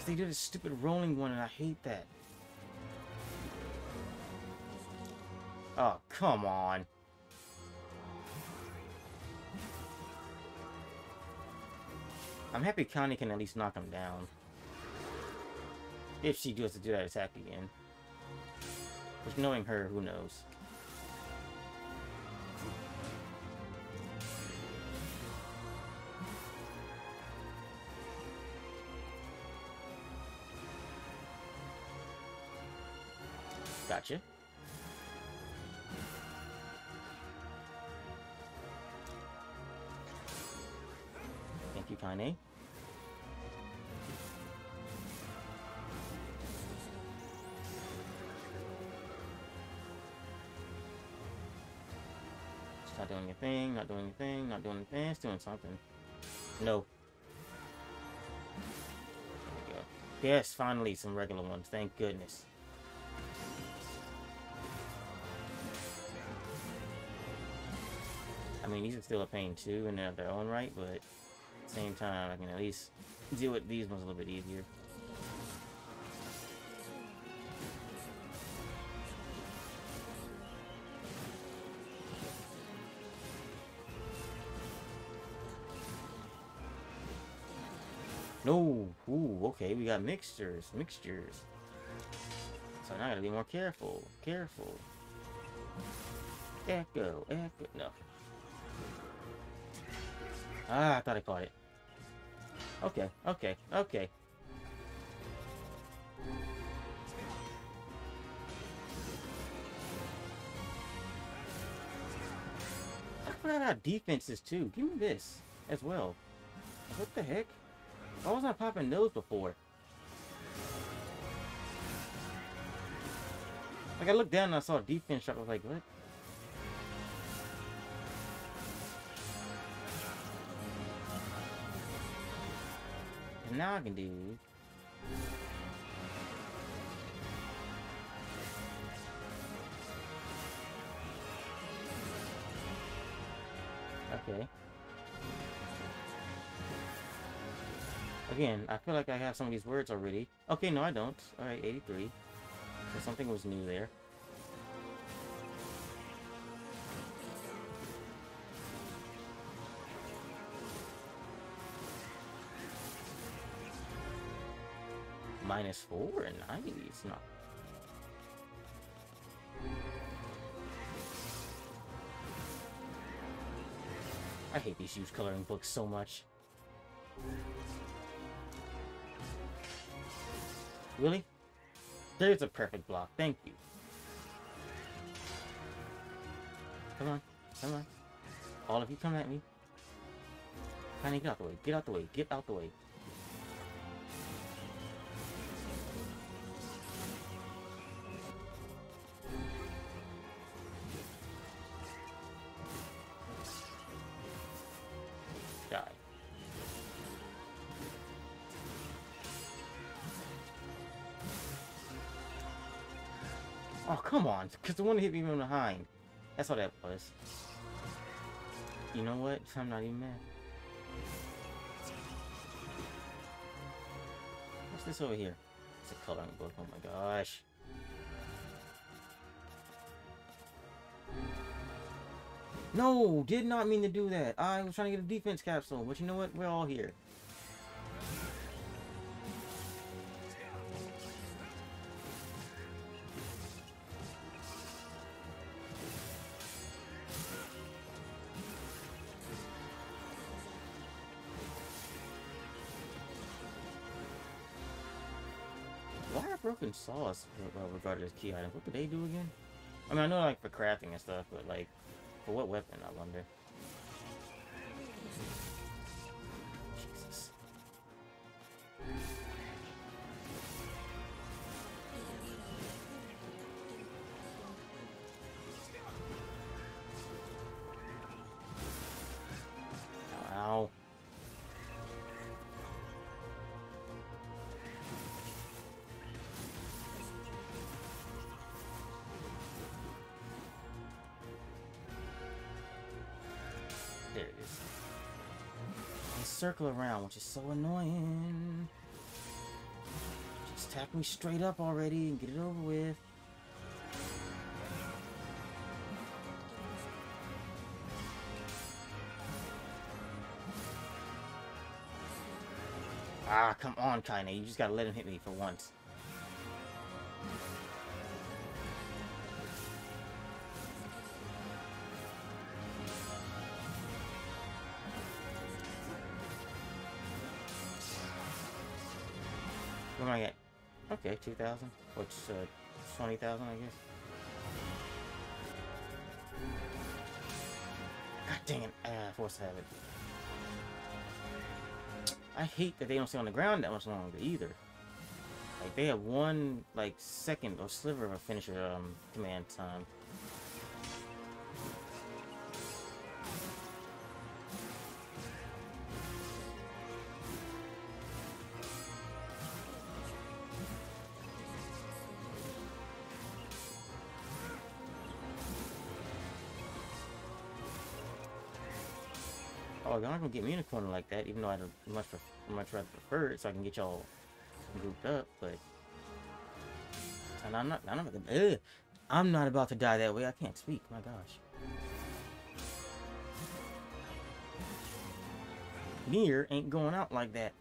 they did a stupid rolling one and I hate that. Oh, come on. I'm happy Kaine can at least knock him down. If she goes to do that attack again. Which knowing her, who knows. Gotcha. Thank you, Kaine. Anything, not doing anything, not doing anything, it's doing something. No. There we go. Yes, finally some regular ones, thank goodness. I mean, these are still a pain too in their own right, but at the same time, I can at least deal with these ones a little bit easier. We got mixtures, mixtures. So now I gotta be more careful, careful. Echo, echo, no. Ah, I thought I caught it. Okay, okay, okay. I forgot how defenses too. Give me this as well. What the heck? Why wasn't I popping those before? Like I looked down and I saw a defense shot. I was like, what? And now I can do. Okay. Again, I feel like I have some of these words already. Okay, no, I don't. Alright, 83. So something was new there. Minus four? Nice. Not. I hate these huge coloring books so much. Really? There's a perfect block. Thank you. Come on. Come on. All of you come at me. Honey, get out the way. Get out the way. Get out the way. Because the one hit me from behind. That's all that was. You know what? I'm not even mad. What's this over here? It's a coloring book. Oh my gosh. No, did not mean to do that. I was trying to get a defense capsule, but you know what? We're all here. Broken saws well regarded as key items? What do they do again? I mean, I know like for crafting and stuff, but like, for what weapon, I wonder. Circle around, which is so annoying. Just tap me straight up already and get it over with. Ah, come on, Kaine. You just gotta let him hit me for once. 2,000. Which, uh, 20,000, I guess. God dang it. Ah, force habit. I hate that they don't stay on the ground that much longer either. Like, they have one, like, second or sliver of a finisher, um, command time. Y'all not gonna get me in a corner like that, even though I'd much much rather prefer it, so I can get y'all grouped up. But and I'm not, I'm not, ugh, I'm not about to die that way. I can't speak. My gosh. Nier ain't going out like that.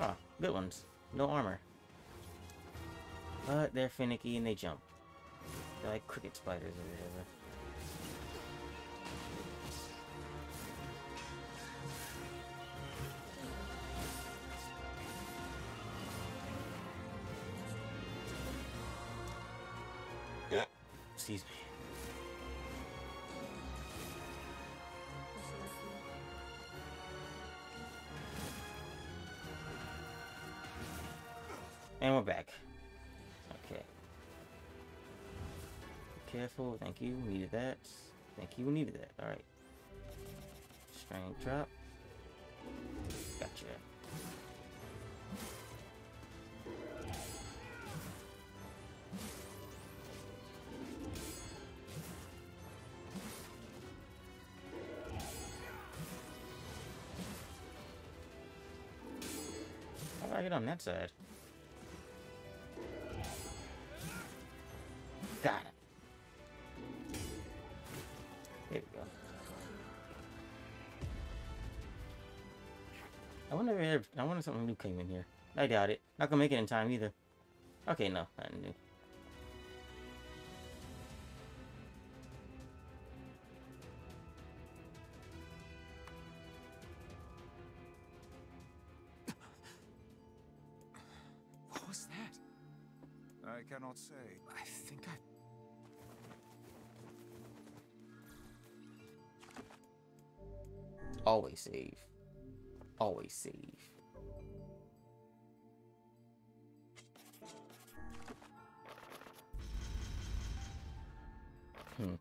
Ah, good ones. No armor. But they're finicky and they jump. They're like cricket spiders or whatever. Excuse me. And we're back. Okay. Careful. Thank you. We needed that. Thank you. We needed that. Alright. Strength drop. Gotcha. How do I get on that side? Got it. There we go. I wonder if I wonder if something new came in here. I doubt it. Not gonna make it in time either. Okay, no, new. save. Always save. Hmm.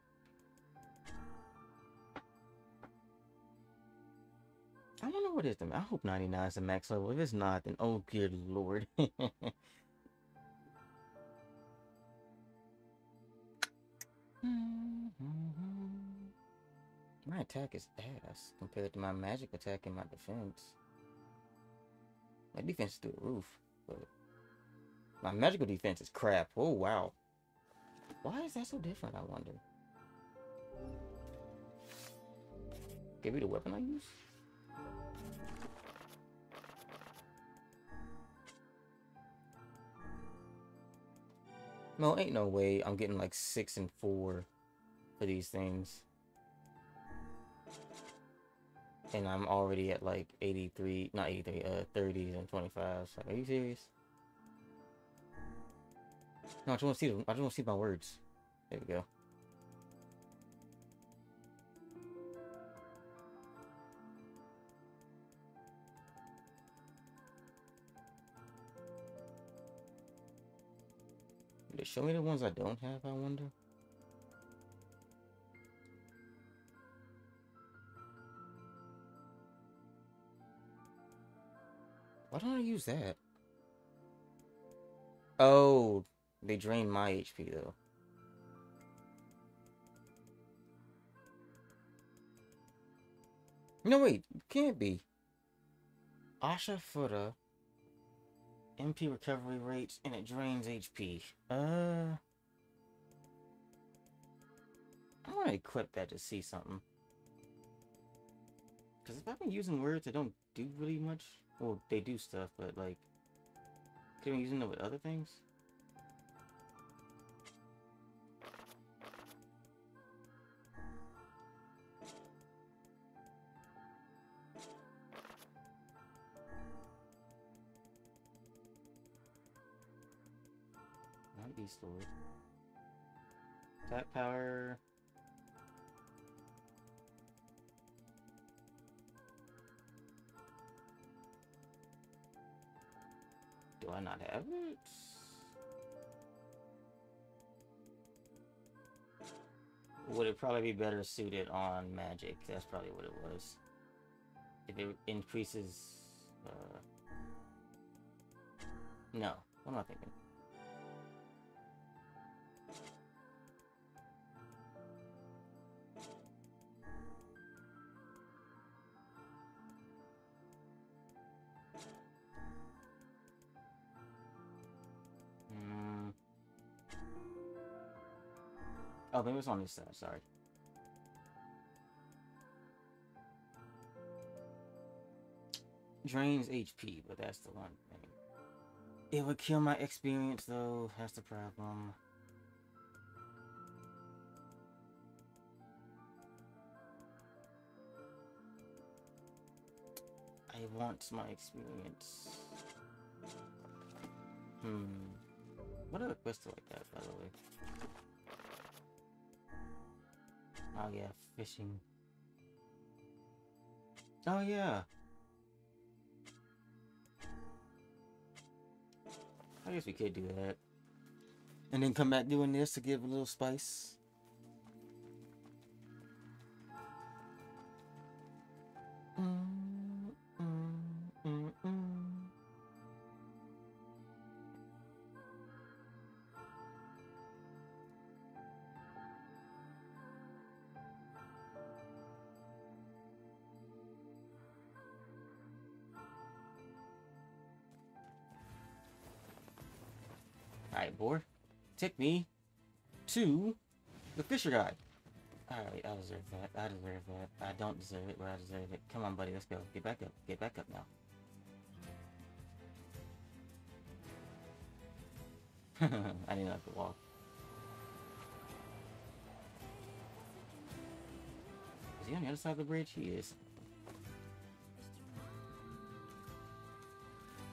I don't know what is the I hope 99 is the max level. If it's not, then oh good lord. Hmm, hmm, hmm. My attack is ass compared to my magic attack and my defense. My defense is through the roof, but my magical defense is crap. Oh wow. Why is that so different, I wonder? Give me the weapon I use? No, ain't no way I'm getting like six and four for these things. And I'm already at like 83, not 83, uh, 30s and 25s. Like, are you serious? No, I just want to see them. I just want to see my words. There we go. Show me the ones I don't have, I wonder? Why don't I use that? Oh, they drain my HP though. No, wait, can't be. Asha Fura, MP recovery rates, and it drains HP. Uh, I want to equip that to see something. Because if I've been using words that don't do really much, well, they do stuff, but like, could we using them with other things? Not be stored. Attack power. Do I not have it? Would it probably be better suited on magic? That's probably what it was. If it increases... Uh... No, what am I thinking? Maybe on this side, sorry. Drains HP, but that's the one thing. It would kill my experience though, that's the problem. I want my experience. Hmm. What a crystal like that, by the way? Oh yeah, fishing. Oh yeah. I guess we could do that. And then come back doing this to give a little spice. Take me to the Fisher guy. Alright, I deserve that. I deserve that. I don't deserve it, but I deserve it. Come on, buddy, let's go. Get back up. Get back up now. I didn't have to walk. Is he on the other side of the bridge? He is.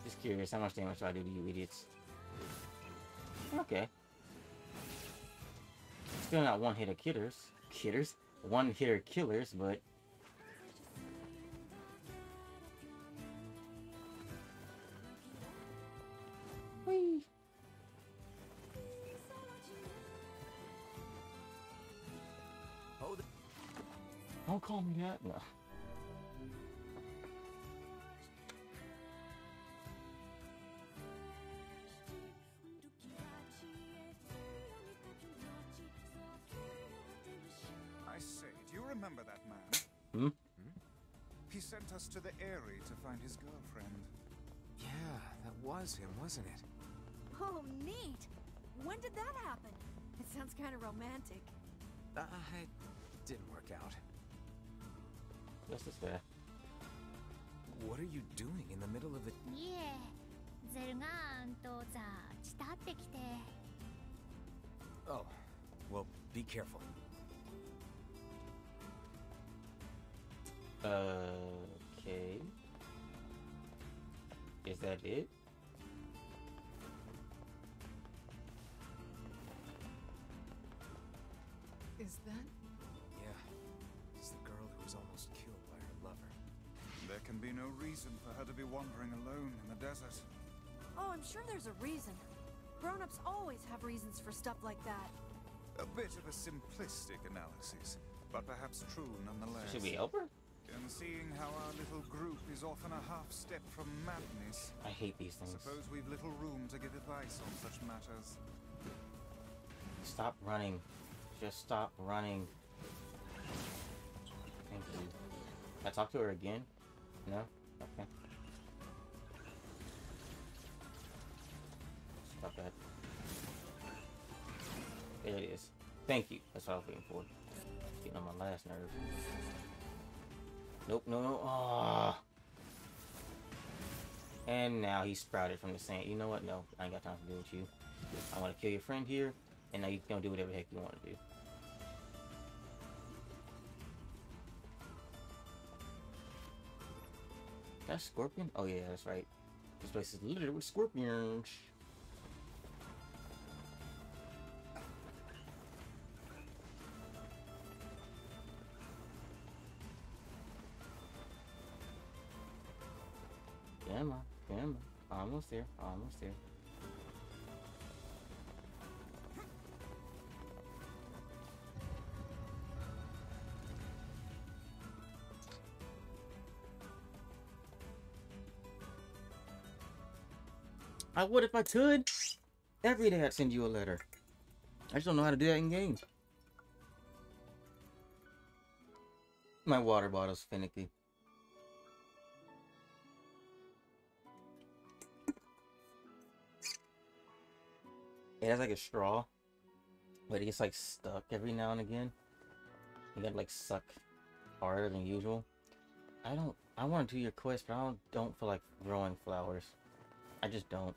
Just curious, how much damage do I do to you idiots? Okay. Still not one hitter killers. Killers? One hitter killers, but. Whee! Don't call me that. No. romantic. Uh, it didn't work out. What's this guy? What are you doing in the middle of the... いえゼルガーンとザチタってきて Oh, well, be careful. Okay. Is that it? Is that? Yeah, it's the girl who was almost killed by her lover. There can be no reason for her to be wandering alone in the desert. Oh, I'm sure there's a reason. Grown-ups always have reasons for stuff like that. A bit of a simplistic analysis, but perhaps true nonetheless. Should we help her? And seeing how our little group is often a half step from madness, I hate these things. suppose we've little room to give advice on such matters. Stop running. Just stop running. Thank you. Can I talk to her again? No? Okay. Stop that. There it is. Thank you. That's what I was waiting for. Getting on my last nerve. Nope, no, no. Ah. And now he sprouted from the sand. You know what? No, I ain't got time to deal with you. I want to kill your friend here, and now you can do whatever the heck you want to do. That's scorpion? Oh yeah, that's right. This place is littered with scorpions. On. Almost there, almost there. I would if I could. Every day I'd send you a letter. I just don't know how to do that in games. My water bottle's finicky. It has like a straw, but it gets like stuck every now and again. You gotta like suck harder than usual. I don't. I want to do your quest, but I don't, don't feel like growing flowers. I just don't.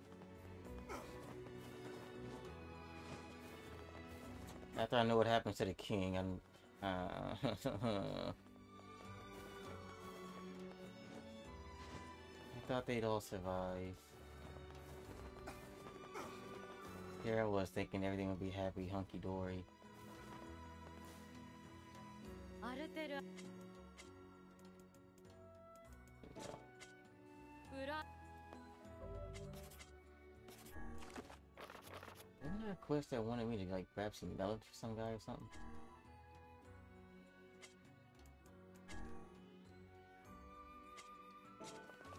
After I know what happens to the king, I'm. Uh, I thought they'd all survive. Here I was thinking everything would be happy, hunky Wasn't there a quest that wanted me to like grab some melons for some guy or something?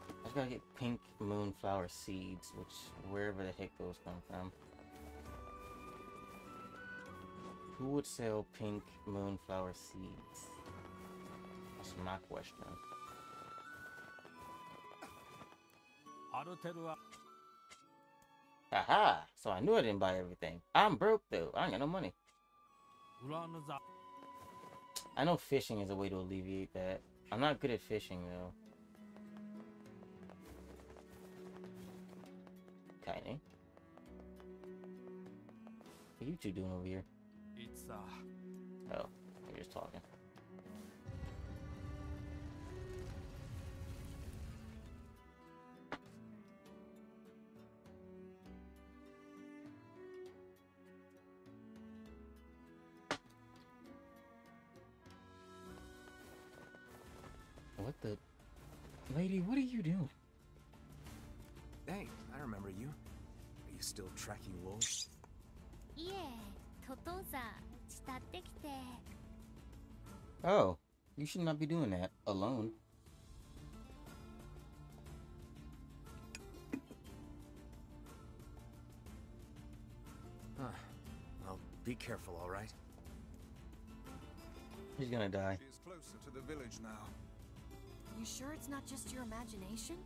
I just gotta get pink moonflower seeds, which wherever the heck those come from. Who would sell pink moonflower seeds? That's my question. Haha, so I knew I didn't buy everything. I'm broke though. I ain't got no money. I know fishing is a way to alleviate that. I'm not good at fishing though. Kaine? What are you two doing over here? It's uh Oh, we're just talking. Lady, what are you doing? Hey, I remember you. Are you still tracking wolves? Oh, you should not be doing that alone. Huh. Well, be careful, all right? He's gonna die. She's closer to the village now. You sure it's not just your imagination?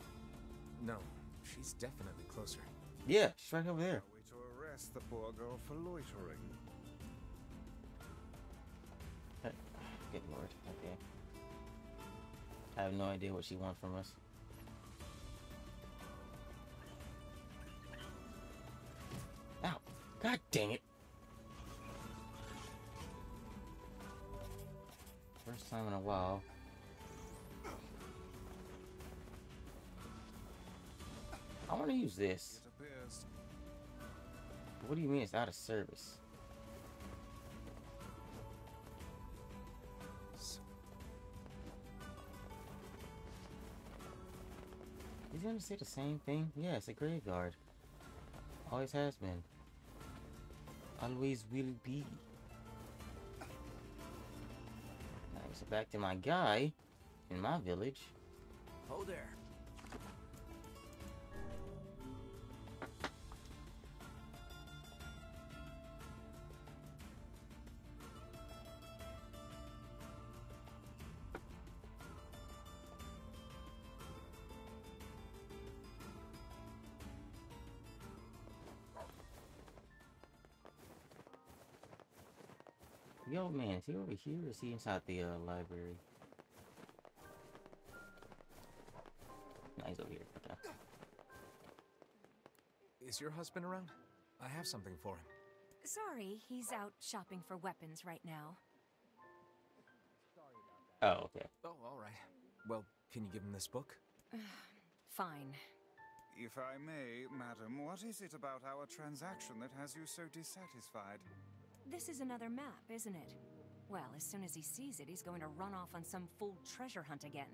No, she's definitely closer. Yeah, she's right over there. Are we to arrest the poor girl for loitering? Good lord. Okay. I have no idea what she wants from us. Ow. God dang it. First time in a while. Want to use this. What do you mean it's out of service? S- He's gonna say the same thing? Yeah, it's a graveyard. Always has been. Always will be. Alright, so back to my guy in my village. Oh there. Man, is he over here or is he inside the uh, library? No, he's over here. Okay. Is your husband around? I have something for him. Sorry, he's out shopping for weapons right now. Oh, okay. Oh, all right. Well, can you give him this book? Fine. If I may, madam, what is it about our transaction that has you so dissatisfied? This is another map, isn't it? Well, as soon as he sees it, he's going to run off on some fool treasure hunt again.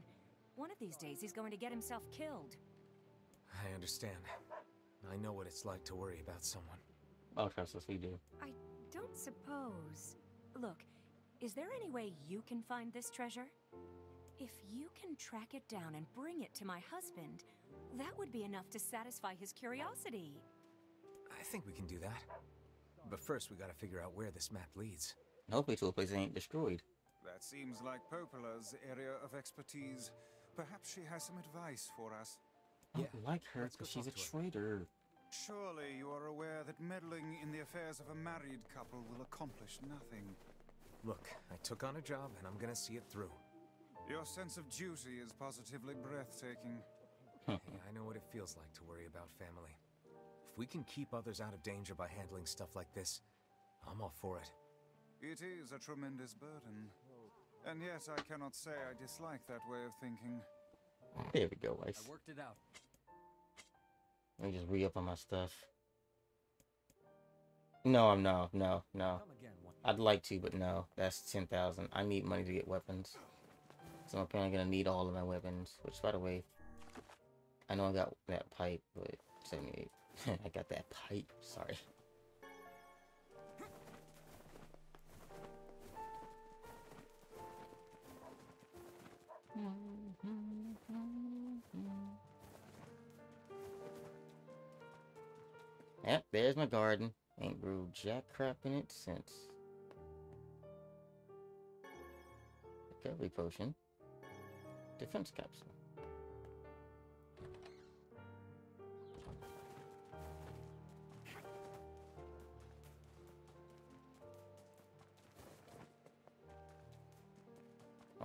One of these days, he's going to get himself killed. I understand. I know what it's like to worry about someone. Oh, trust us, we do. I don't suppose. Look, is there any way you can find this treasure? If you can track it down and bring it to my husband, that would be enough to satisfy his curiosity. I think we can do that. But first, we gotta figure out where this map leads. Hopefully to a place that ain't destroyed. That seems like Popola's area of expertise. Perhaps she has some advice for us. I Yeah, don't like her let's because she's a talk her. traitor. Surely you are aware that meddling in the affairs of a married couple will accomplish nothing. Look, I took on a job and I'm gonna see it through. Your sense of duty is positively breathtaking. Hey, I know what it feels like to worry about family. If we can keep others out of danger by handling stuff like this, I'm all for it. It is a tremendous burden. And yet I cannot say I dislike that way of thinking. There we go, Weiss. I worked it out. Let me just re up on my stuff. No, I'm no, no, no. Come again one. I'd like to, but no. That's 10,000. I need money to get weapons. So I'm apparently gonna need all of my weapons. Which, by the way, I know I got that pipe, but 78. Oh, I got that pipe. Sorry. Yep, there's my garden. Ain't grew jack crap in it since. Recovery potion. Defense capsule.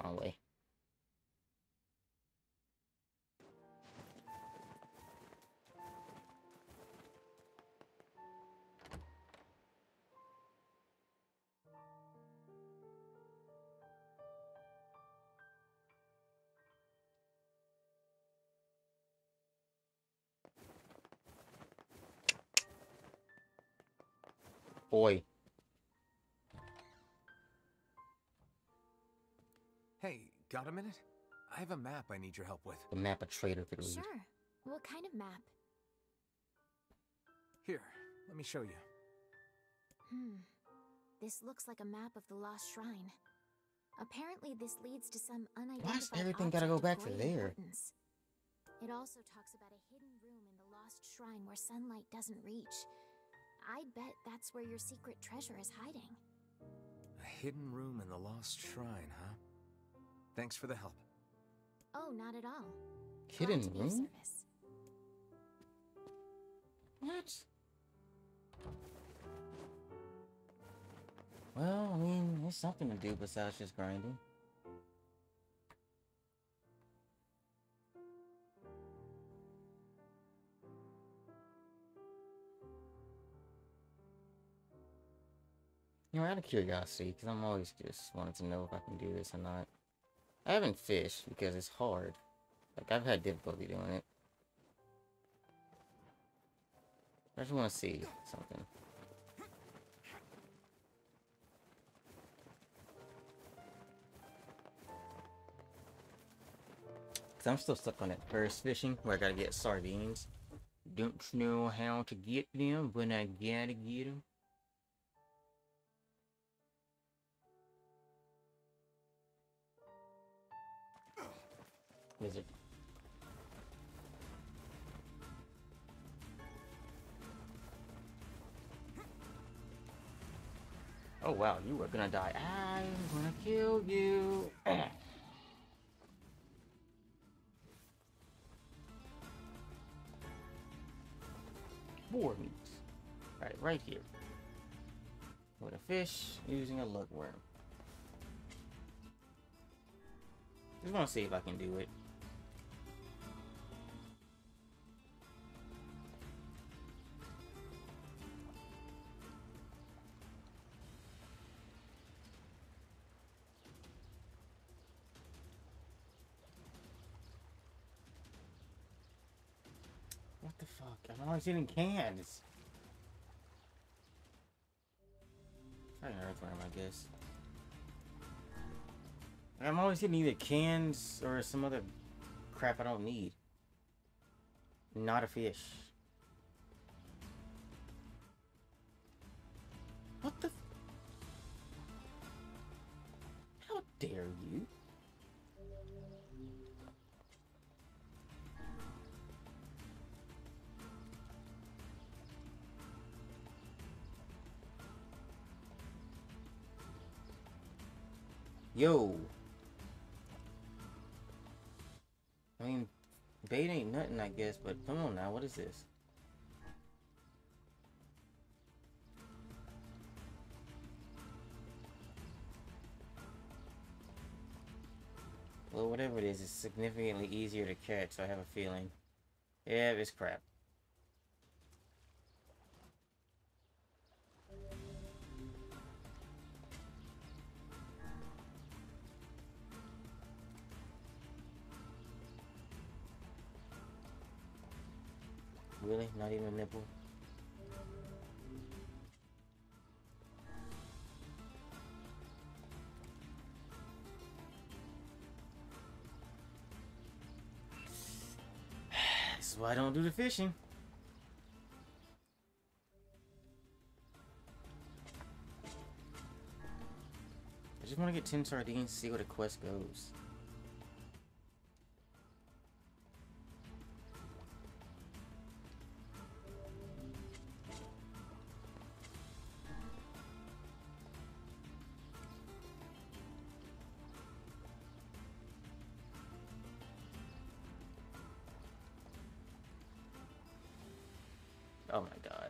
Wrong way. Boy. Got a minute? I have a map I need your help with. The map a trader could read. Sure. What kind of map? Here, let me show you. Hmm. This looks like a map of the Lost Shrine. Apparently, this leads to some unidentified everything gotta go back to great there? importance. It also talks about a hidden room in the Lost Shrine where sunlight doesn't reach. I'd bet that's where your secret treasure is hiding. A hidden room in the lost shrine, huh? Thanks for the help. Oh, not at all. Hidden Glad to be of room? service. What? Well, I mean, there's something to do besides just grinding. You know, out of curiosity, because I'm always just wanting to know if I can do this or not. I haven't fished because it's hard. Like, I've had difficulty doing it. I just want to see something. Cause I'm still stuck on that first fishing where I gotta get sardines. Don't know how to get them, but I gotta get them. Oh wow, you were gonna die. I'm gonna kill you. Boar meat. Right, right here. With a fish using a lugworm. Just wanna see if I can do it. Always hitting cans. Try an earthworm, I guess. I'm always hitting either cans or some other crap I don't need. Not a fish. What the? How dare you? Yo. I mean, bait ain't nothing, I guess, but come on now, what is this? Well, whatever it is, it's significantly easier to catch, so I have a feeling. Yeah, it's crap. Really? Not even a nipple? This is why I don't do the fishing. I just want to get 10 sardines, see where the quest goes. Oh my god.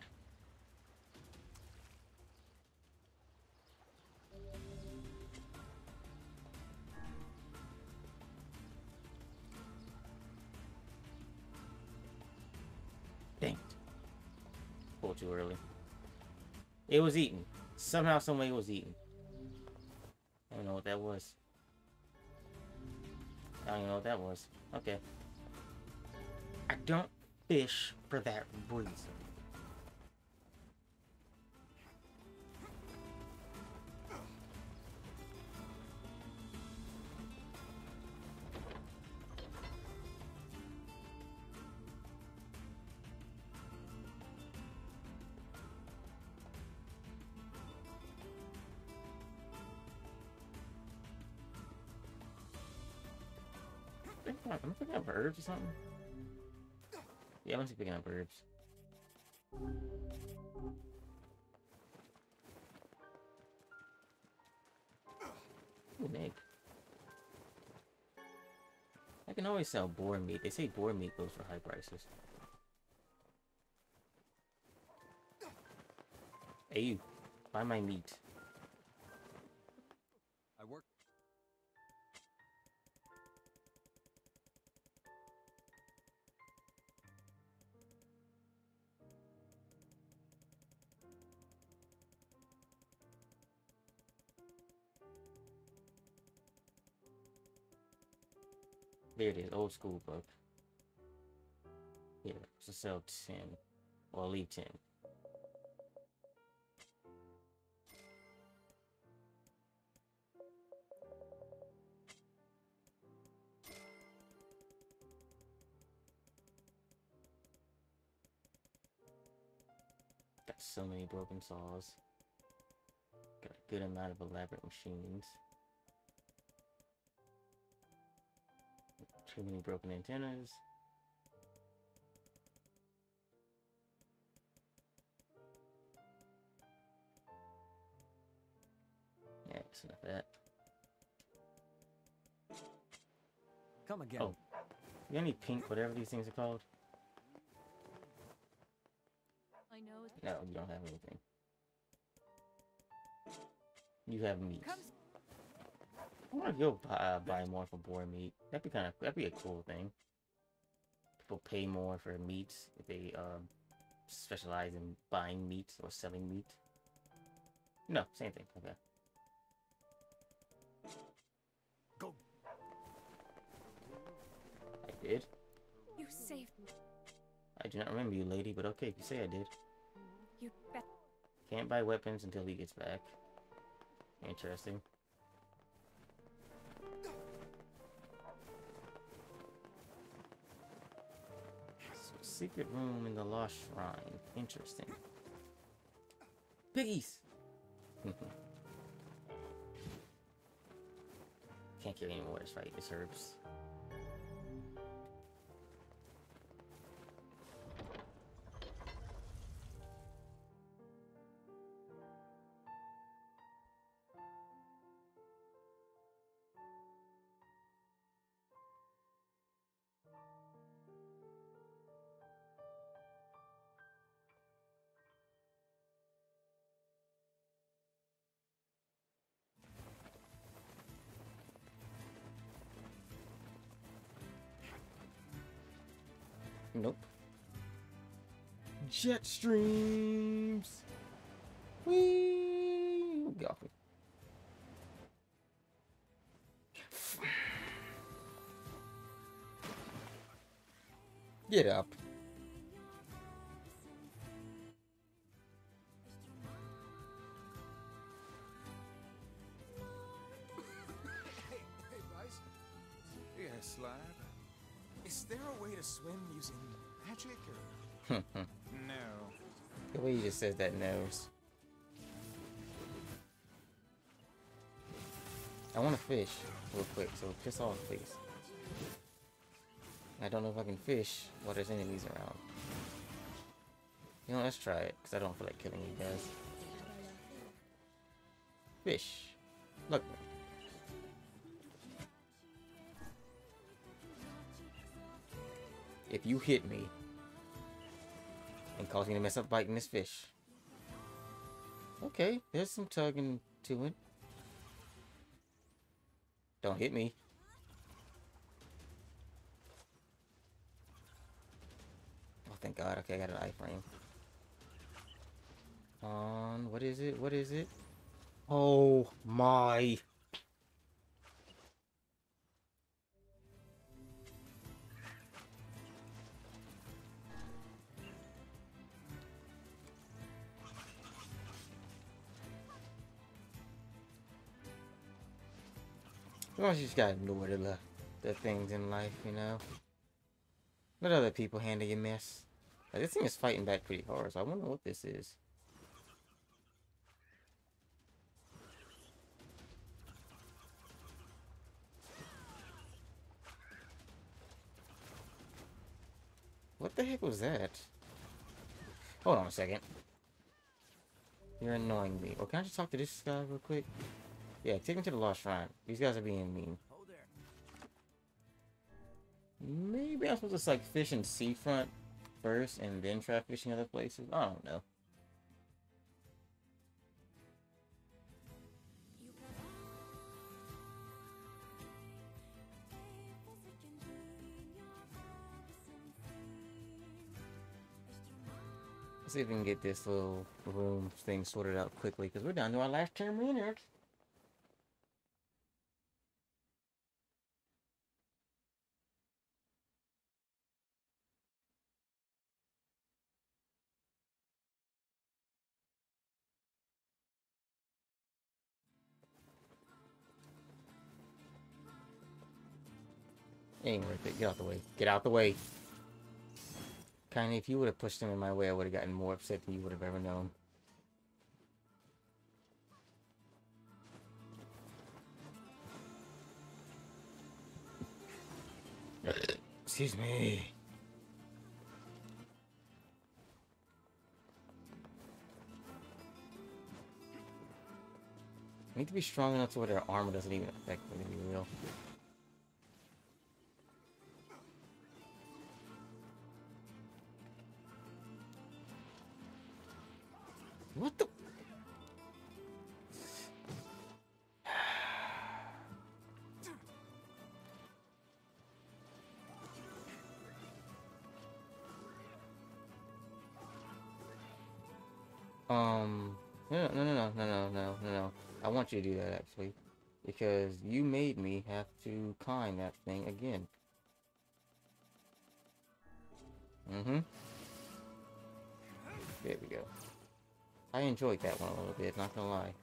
Dang it. Pulled too early. It was eaten. Somehow, someway it was eaten. I don't know what that was. I don't know what that was. Okay. I don't fish for that reason. Herbs or something? Yeah, I must be picking up herbs. Ooh, egg. I can always sell boar meat. They say boar meat goes for high prices. Hey you, buy my meat. Old school book. Here, to sell 10. Or leave 10. Got so many broken saws. Got a good amount of elaborate machines. Too many broken antennas. Yeah, that's enough of that. Come again. Oh. You got any pink, whatever these things are called? I know. No, you don't have anything. You have meat. Come I want to go buy, uh, buy more for boar meat. That'd be kind of that'd be a cool thing. People pay more for meats if they um, specialize in buying meat or selling meat. No, same thing. Okay. Go. I did. You saved me. I do not remember you, lady, but okay, if you say I did. You bet. Can't buy weapons until he gets back. Interesting. Secret room in the lost shrine. Interesting. Piggies! Can't kill any more, that's right, it's herbs. Nope. Jet streams. Off me. Get up. There a way to swim using magic or? No. the way you just said that nose. I want to fish real quick, so piss off, please. I don't know if I can fish while there's enemies around. You know, let's try it, because I don't feel like killing you guys. Fish. Look. If you hit me and cause me to mess up biting this fish. Okay, there's some tugging to it. Don't hit me. Oh, thank God. Okay, I got an iframe. On, what is it? What is it? Oh my. Sometimes you just gotta ignore the, the things in life, you know? Let other people handle your mess. This thing is fighting back pretty hard, so I wonder what this is. What the heck was that? Hold on a second. You're annoying me. Or can I just talk to this guy real quick? Yeah, take me to the Lost Shrine. These guys are being mean. Maybe I'm supposed to like fish in seafront first and then try fishing other places. I don't know. Let's see if we can get this little room thing sorted out quickly because we're down to our last 10 minutes. Ain't worth it. Get out the way. Get out the way. Kinda, if you would have pushed him in my way, I would have gotten more upset than you would have ever known. Excuse me. I need to be strong enough to where their armor doesn't even affect me, to be real. What the? Um, no, no, no, no, no, no, no, no. I want you to do that actually, because you made me have to climb that thing again. Mm-hmm. There we go. I enjoyed that one a little bit, not gonna lie.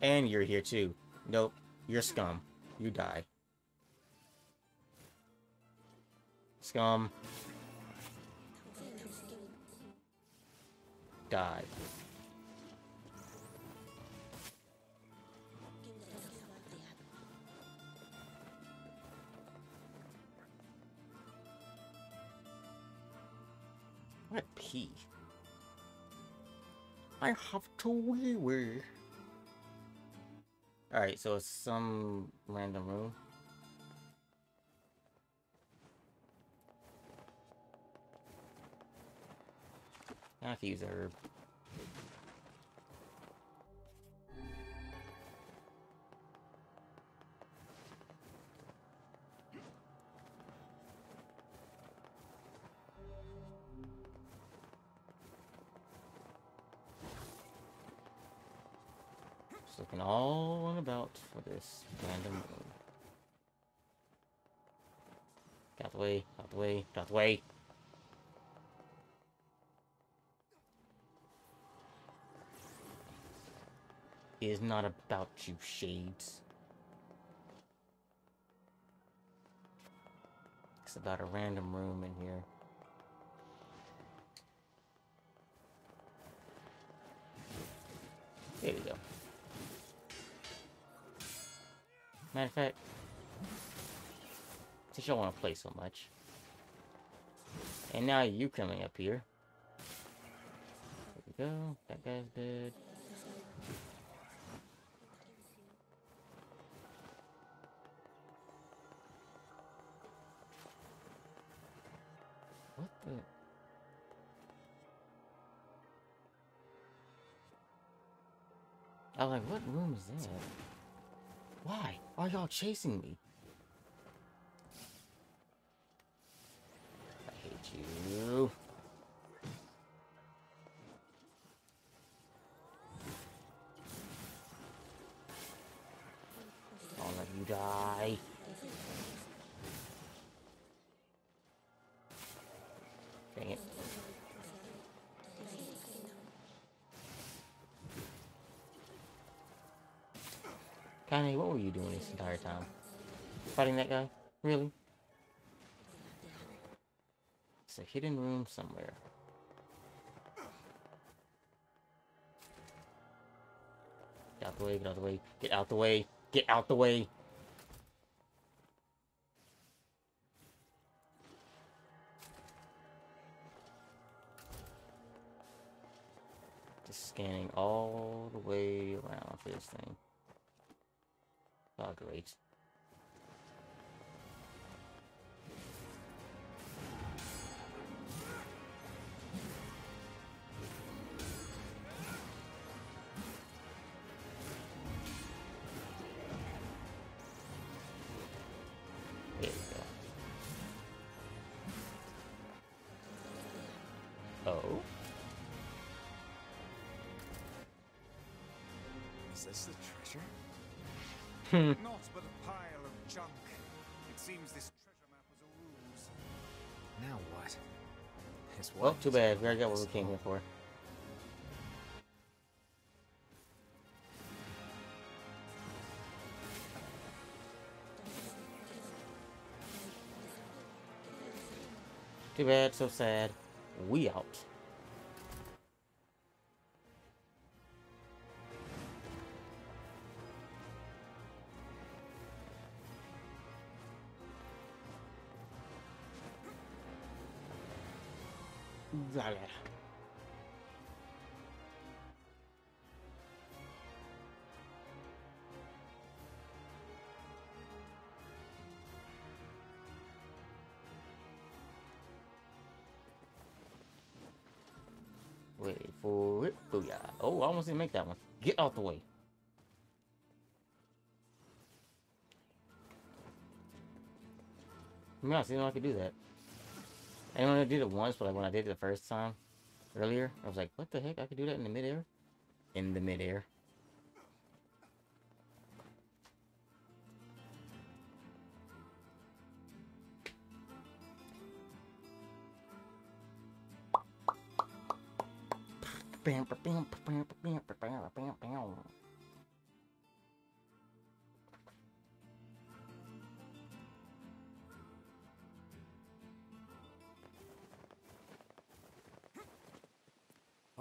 And you're here too. Nope, you're scum. You die. Scum. Die. Pee? I have to wee wee. Alright, so it's some random room. I have to use a herb. Not about you, Shades. It's about a random room in here. There we go. Matter of fact, since you don't want to play so much, and now you coming up here. There we go. That guy's dead. Room that? Why are y'all chasing me? this entire time. Fighting that guy? Really? It's a hidden room somewhere. Get out the way, get out the way, get out the way, get out the way! Just scanning all the way around for this thing. Oh, great. Hmm. Not but a pile of junk. It seems this treasure map was a ruse. Now what? His Well, too bad. We already got what we came here for. Too bad, so sad. We out. Wait for it. Oh, Booyah. Oh, I almost didn't make that one. Get out the way. Yeah, I didn't know I could do that. I only did it once, but like when I did it the first time earlier, I was like, what the heck? I could do that in the midair? In the midair.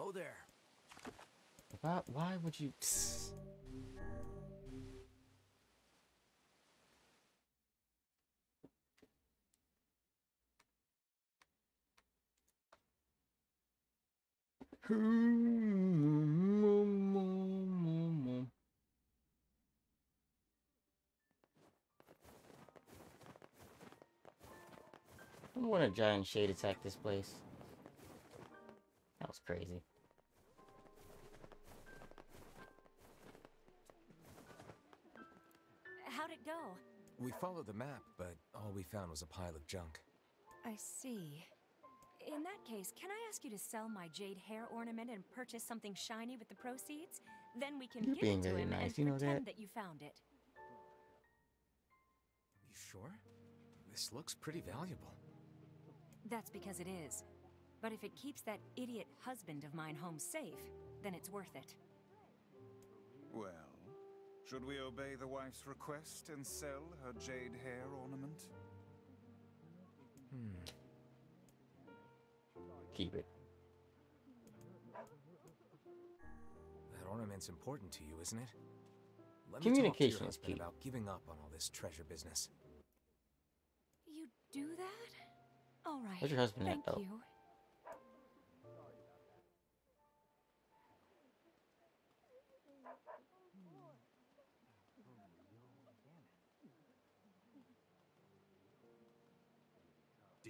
Oh there. Why, why would you... I wonder when a giant shade attacked this place. That was crazy. Go? We followed the map, but all we found was a pile of junk. I see. In that case, can I ask you to sell my jade hair ornament and purchase something shiny with the proceeds? Then we can You're give being it to very him nice, and you know pretend that? that you found it. You sure? This looks pretty valuable. That's because it is. But if it keeps that idiot husband of mine home safe, then it's worth it. Well, should we obey the wife's request and sell her jade hair ornament? Hmm. Keep it. That ornament's important to you, isn't it? Let Communication me is talk to your husband key. about giving up on all this treasure business. You do that? All right. Where's your husband at, though? you.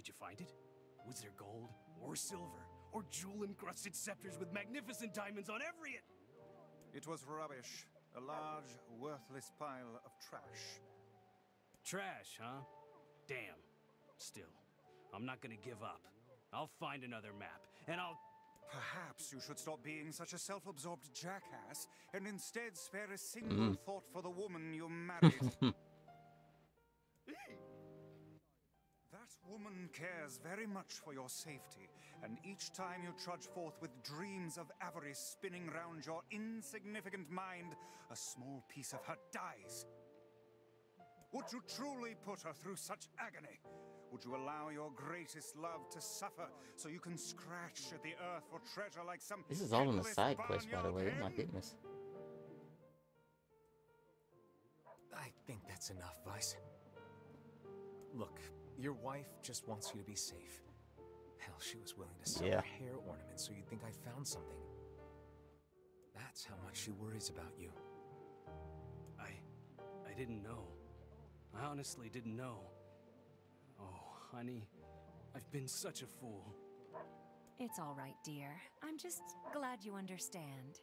Did you find it? Was there gold or silver or jewel encrusted scepters with magnificent diamonds on every it? It was rubbish. A large, worthless pile of trash. Trash, huh? Damn. Still, I'm not gonna give up. I'll find another map, and I'll. Perhaps you should stop being such a self-absorbed jackass and instead spare a single mm. thought for the woman you married. woman cares very much for your safety, and each time you trudge forth with dreams of avarice spinning round your insignificant mind, a small piece of her dies. Would you truly put her through such agony? Would you allow your greatest love to suffer so you can scratch at the earth for treasure like some This is all in the side quest, by the way. Oh my goodness. I think that's enough, Weiss. Look, your wife just wants you to be safe. Hell, she was willing to sell Yeah. her hair ornament so you'd think I found something. That's how much she worries about you. I. I didn't know. I honestly didn't know. Oh, honey, I've been such a fool. It's all right, dear. I'm just glad you understand.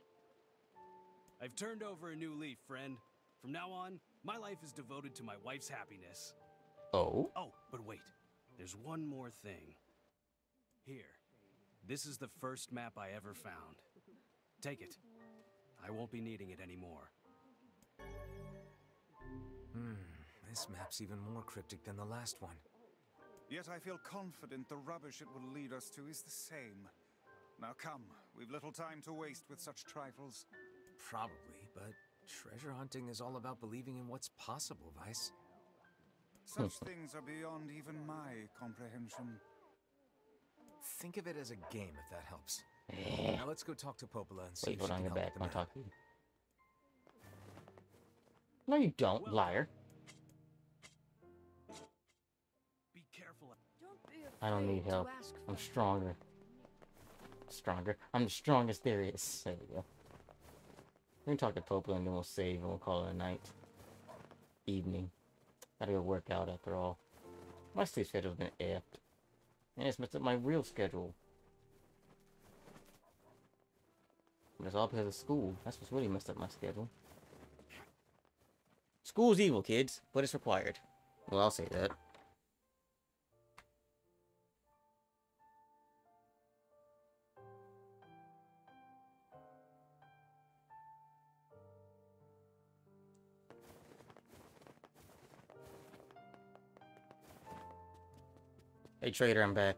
I've turned over a new leaf, friend. From now on, my life is devoted to my wife's happiness. Oh? Oh, but wait. There's one more thing. Here. This is the first map I ever found. Take it. I won't be needing it anymore. Hmm, this map's even more cryptic than the last one. Yet I feel confident the rubbish it will lead us to is the same. Now come, we've little time to waste with such trifles. Probably, but treasure hunting is all about believing in what's possible, Weiss. Such things are beyond even my comprehension. Think of it as a game, if that helps. Yeah. Now let's go talk to Popola and see Wait, if hold she on can your help back. with the I'm talking. No, you don't, liar. Be careful. I don't need help. I'm stronger. Stronger. I'm the strongest there is. There we go. Let me talk to Popo and then we'll save and we'll call it a night. Evening. Gotta go work out after all. My sleep schedule's been effed. And it's messed up my real schedule. But it's all because of school. That's what's really messed up my schedule. School's evil, kids, but it's required. Well, I'll say that. Hey, trader, I'm back.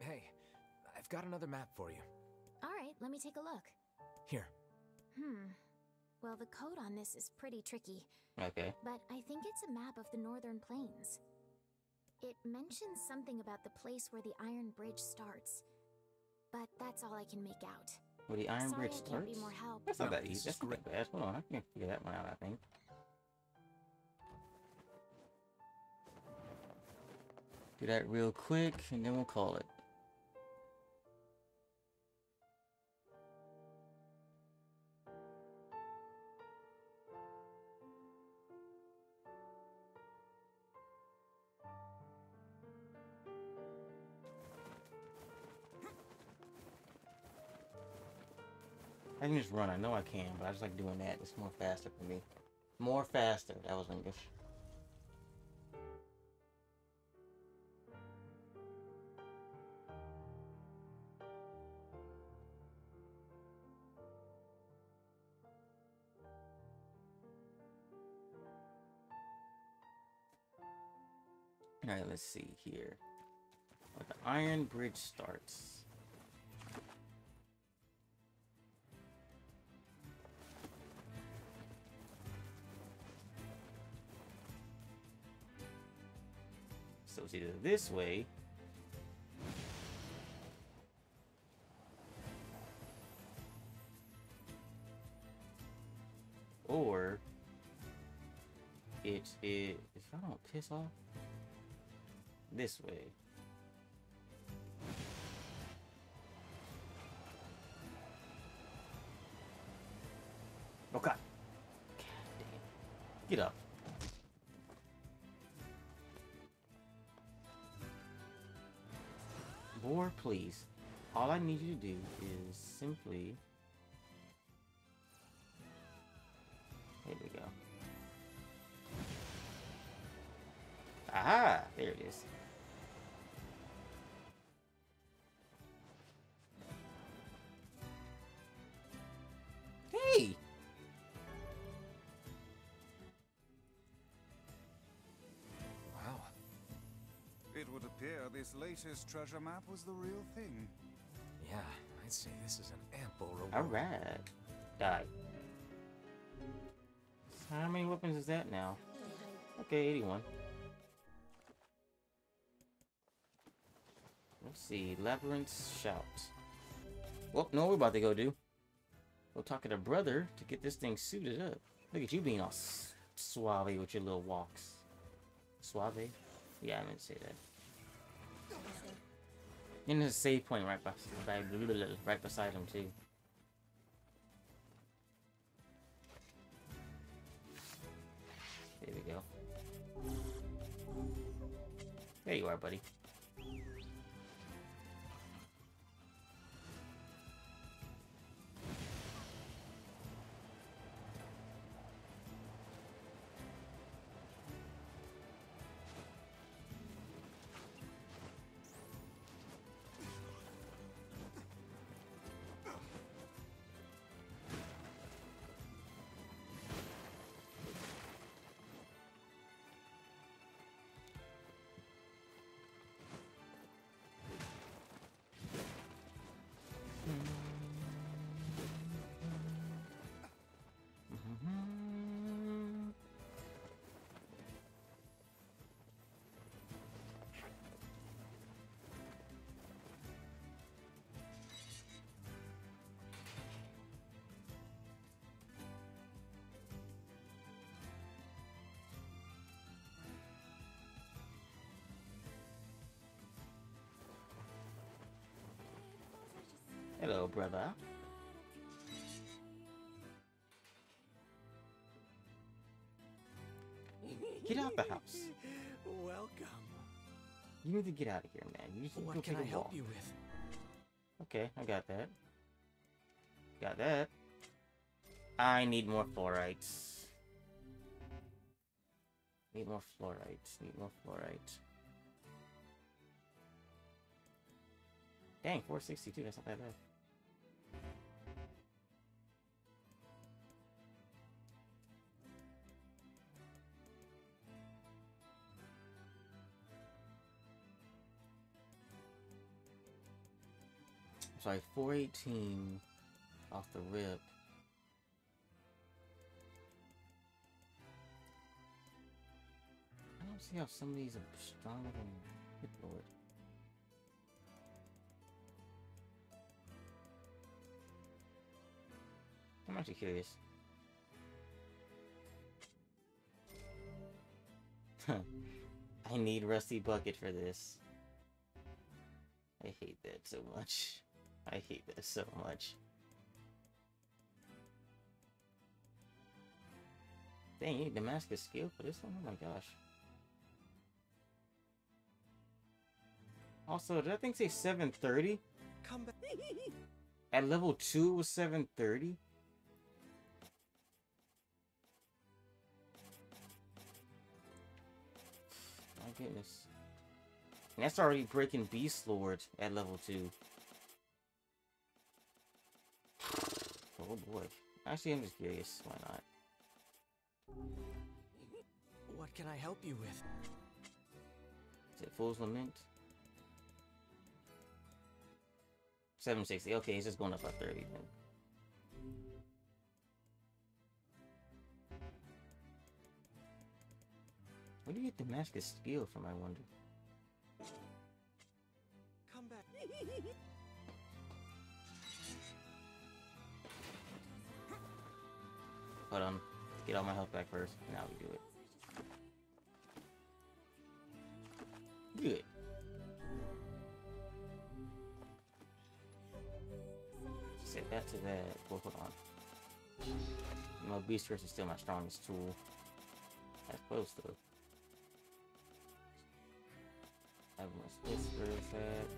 Hey, I've got another map for you. All right, let me take a look. Here. Hmm. Well, the code on this is pretty tricky, Okay. but I think it's a map of the Northern Plains. It mentions something about the place where the Iron Bridge starts, but that's all I can make out. Where the Iron Sorry Bridge I can't starts? be more help. That's not No, that easy. That's not that bad. Hold on, I can figure that one out, I think. Do that real quick, and then we'll call it. I can just run. I know I can, but I just like doing that. It's more faster for me. More faster. That was English. Alright, let's see here. Where the Iron Bridge starts. So it's either this way. Or it is if I don't piss off this way. Okay. Get up. More, please. All I need you to do is simply. There we go. Aha! There it is. This latest treasure map was the real thing. Yeah, I'd say this is an ample reward. Alright. Die. How many weapons is that now? Okay, 81. Let's see. Labyrinth Shout. Well, no, we're about to go do. Go talk to the brother to get this thing suited up. Look at you being all s- suave with your little walks. Suave? Yeah, I meant to say that. And there's a save point right, by, right beside him, too. There we go. There you are, buddy. Hello, brother. Get out of the house. Welcome. You need to get out of here, man. You just need to go What can I help walk. you with? Okay, I got that. Got that. I need more fluorites. Need more fluorites. Need more fluorites. Dang, 462. That's not that bad. Sorry, 418 off the rip. I don't see how some of these are stronger than Hit Lord. I'm actually curious. I need Rusty Bucket for this. I hate that so much. I hate this so much. Dang, you need Damascus steel for this one? Oh my gosh. Also, did that thing say 730? Come back. At level 2 it was 730? My goodness. And that's already breaking Beast Lord at level 2. Oh boy. Actually, I'm just curious. Why not? What can I help you with? Is it Fool's Lament? 760. Okay, he's just going up by 30 then. Where do you get Damascus steel from, I wonder? Come back. Hold on. Get all my health back first. Now we do it. Good. Set that to that. Well, hold on. No, Beast Curse is still my strongest tool. As opposed to. I must whisper that.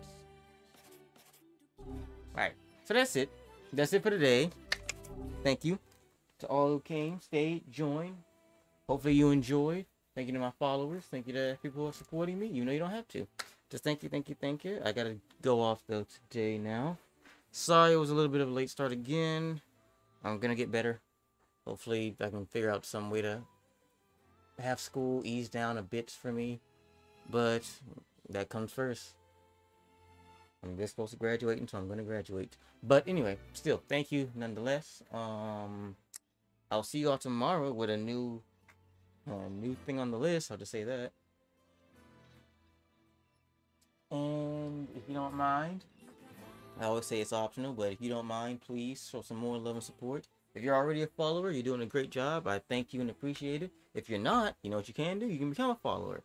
Alright, so that's it. That's it for today. Thank you to all who came, stayed, joined. Hopefully you enjoyed. Thank you to my followers. Thank you to people who are supporting me. You know you don't have to. Just thank you, thank you, thank you. I gotta go off though today now. Sorry it was a little bit of a late start again. I'm gonna get better. Hopefully I can figure out some way to have school ease down a bit for me. But that comes first. I'm just supposed to graduate, and so I'm gonna graduate. But anyway, still, thank you nonetheless. Um, I'll see you all tomorrow with a new, uh, new thing on the list. I'll just say that. And if you don't mind, I always say it's optional, but if you don't mind, please show some more love and support. If you're already a follower, you're doing a great job. I thank you and appreciate it. If you're not, you know what you can do? You can become a follower.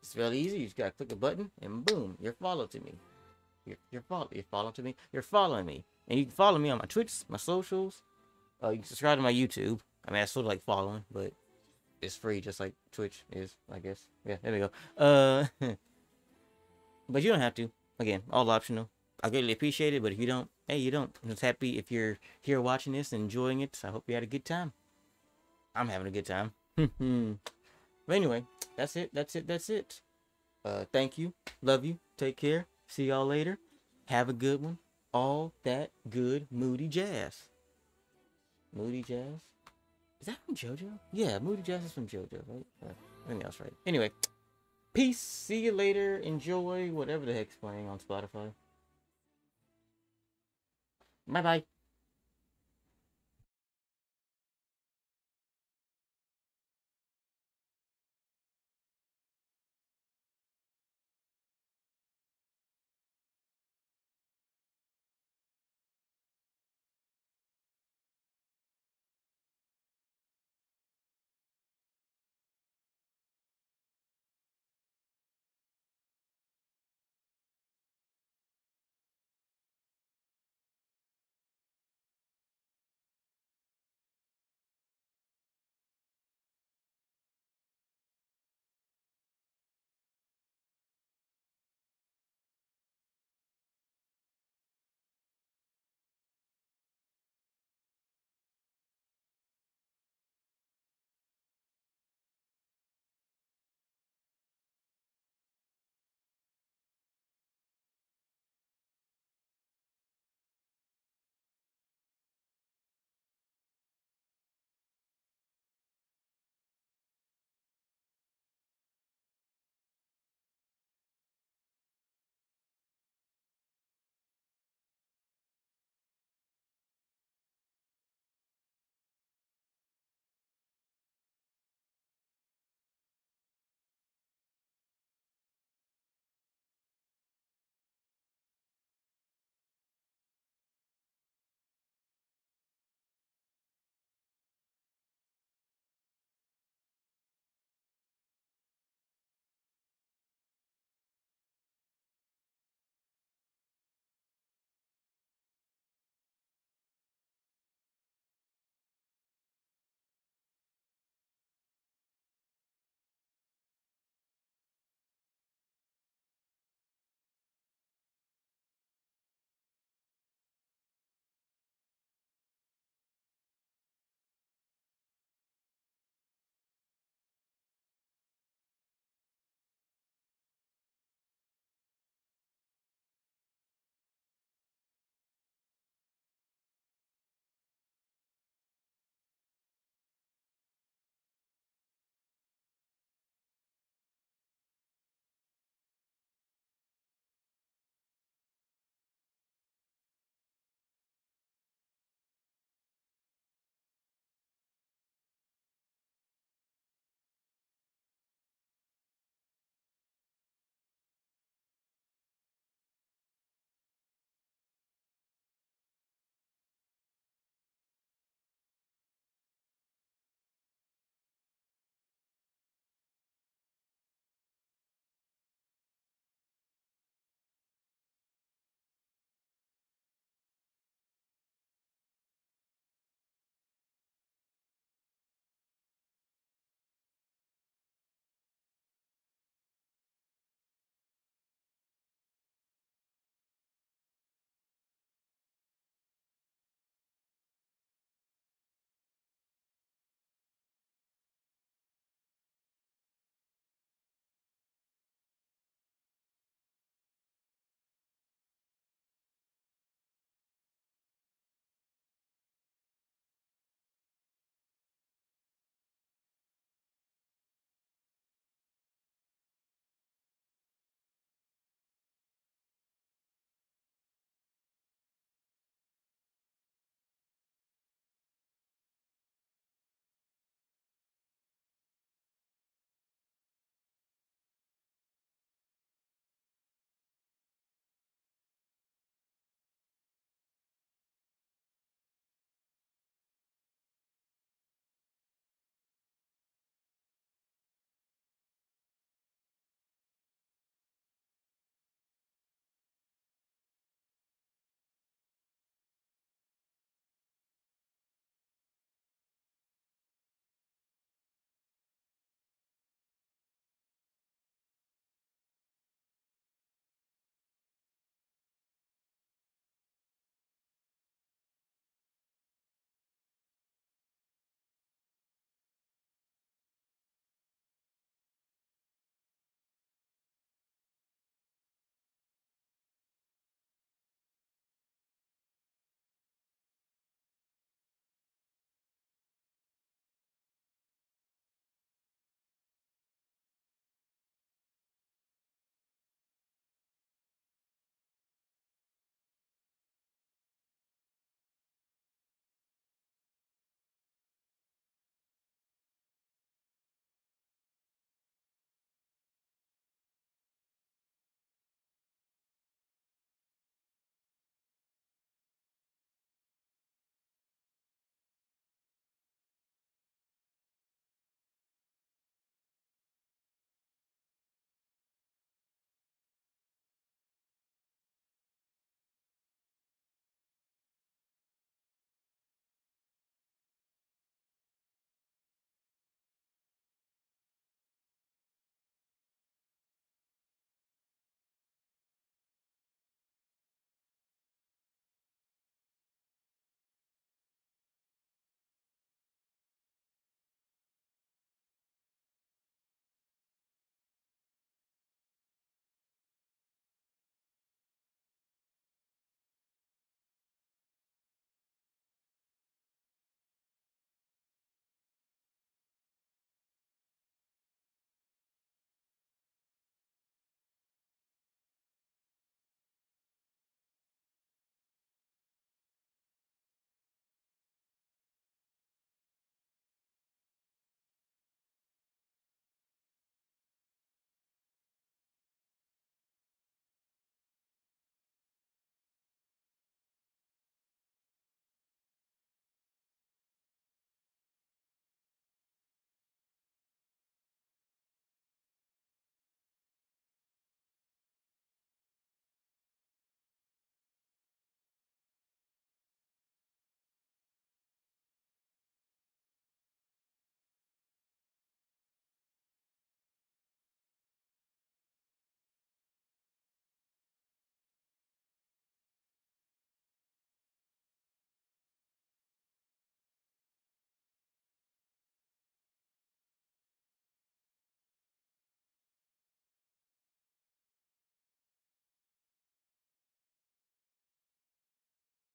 It's really easy. You just gotta click a button and boom, you're followed to me. you're you're follow you're following to me. You're following me, and you can follow me on my Twitch, my socials. Uh, you can subscribe to my YouTube. I mean, I sort of like following, but it's free, just like Twitch is, I guess. Yeah, there we go. Uh, but you don't have to. Again, all optional. I greatly appreciate it, but if you don't, hey, you don't. I'm just happy if you're here watching this and enjoying it. So I hope you had a good time. I'm having a good time. but anyway, that's it. That's it. That's it. Uh, thank you. Love you. Take care. See y'all later. Have a good one. All that good moody jazz. Moody jazz. Is that from JoJo? Yeah, Moody Jazz is from JoJo, right? Uh, else right. Anyway, peace. See you later. Enjoy whatever the heck's playing on Spotify. Bye bye.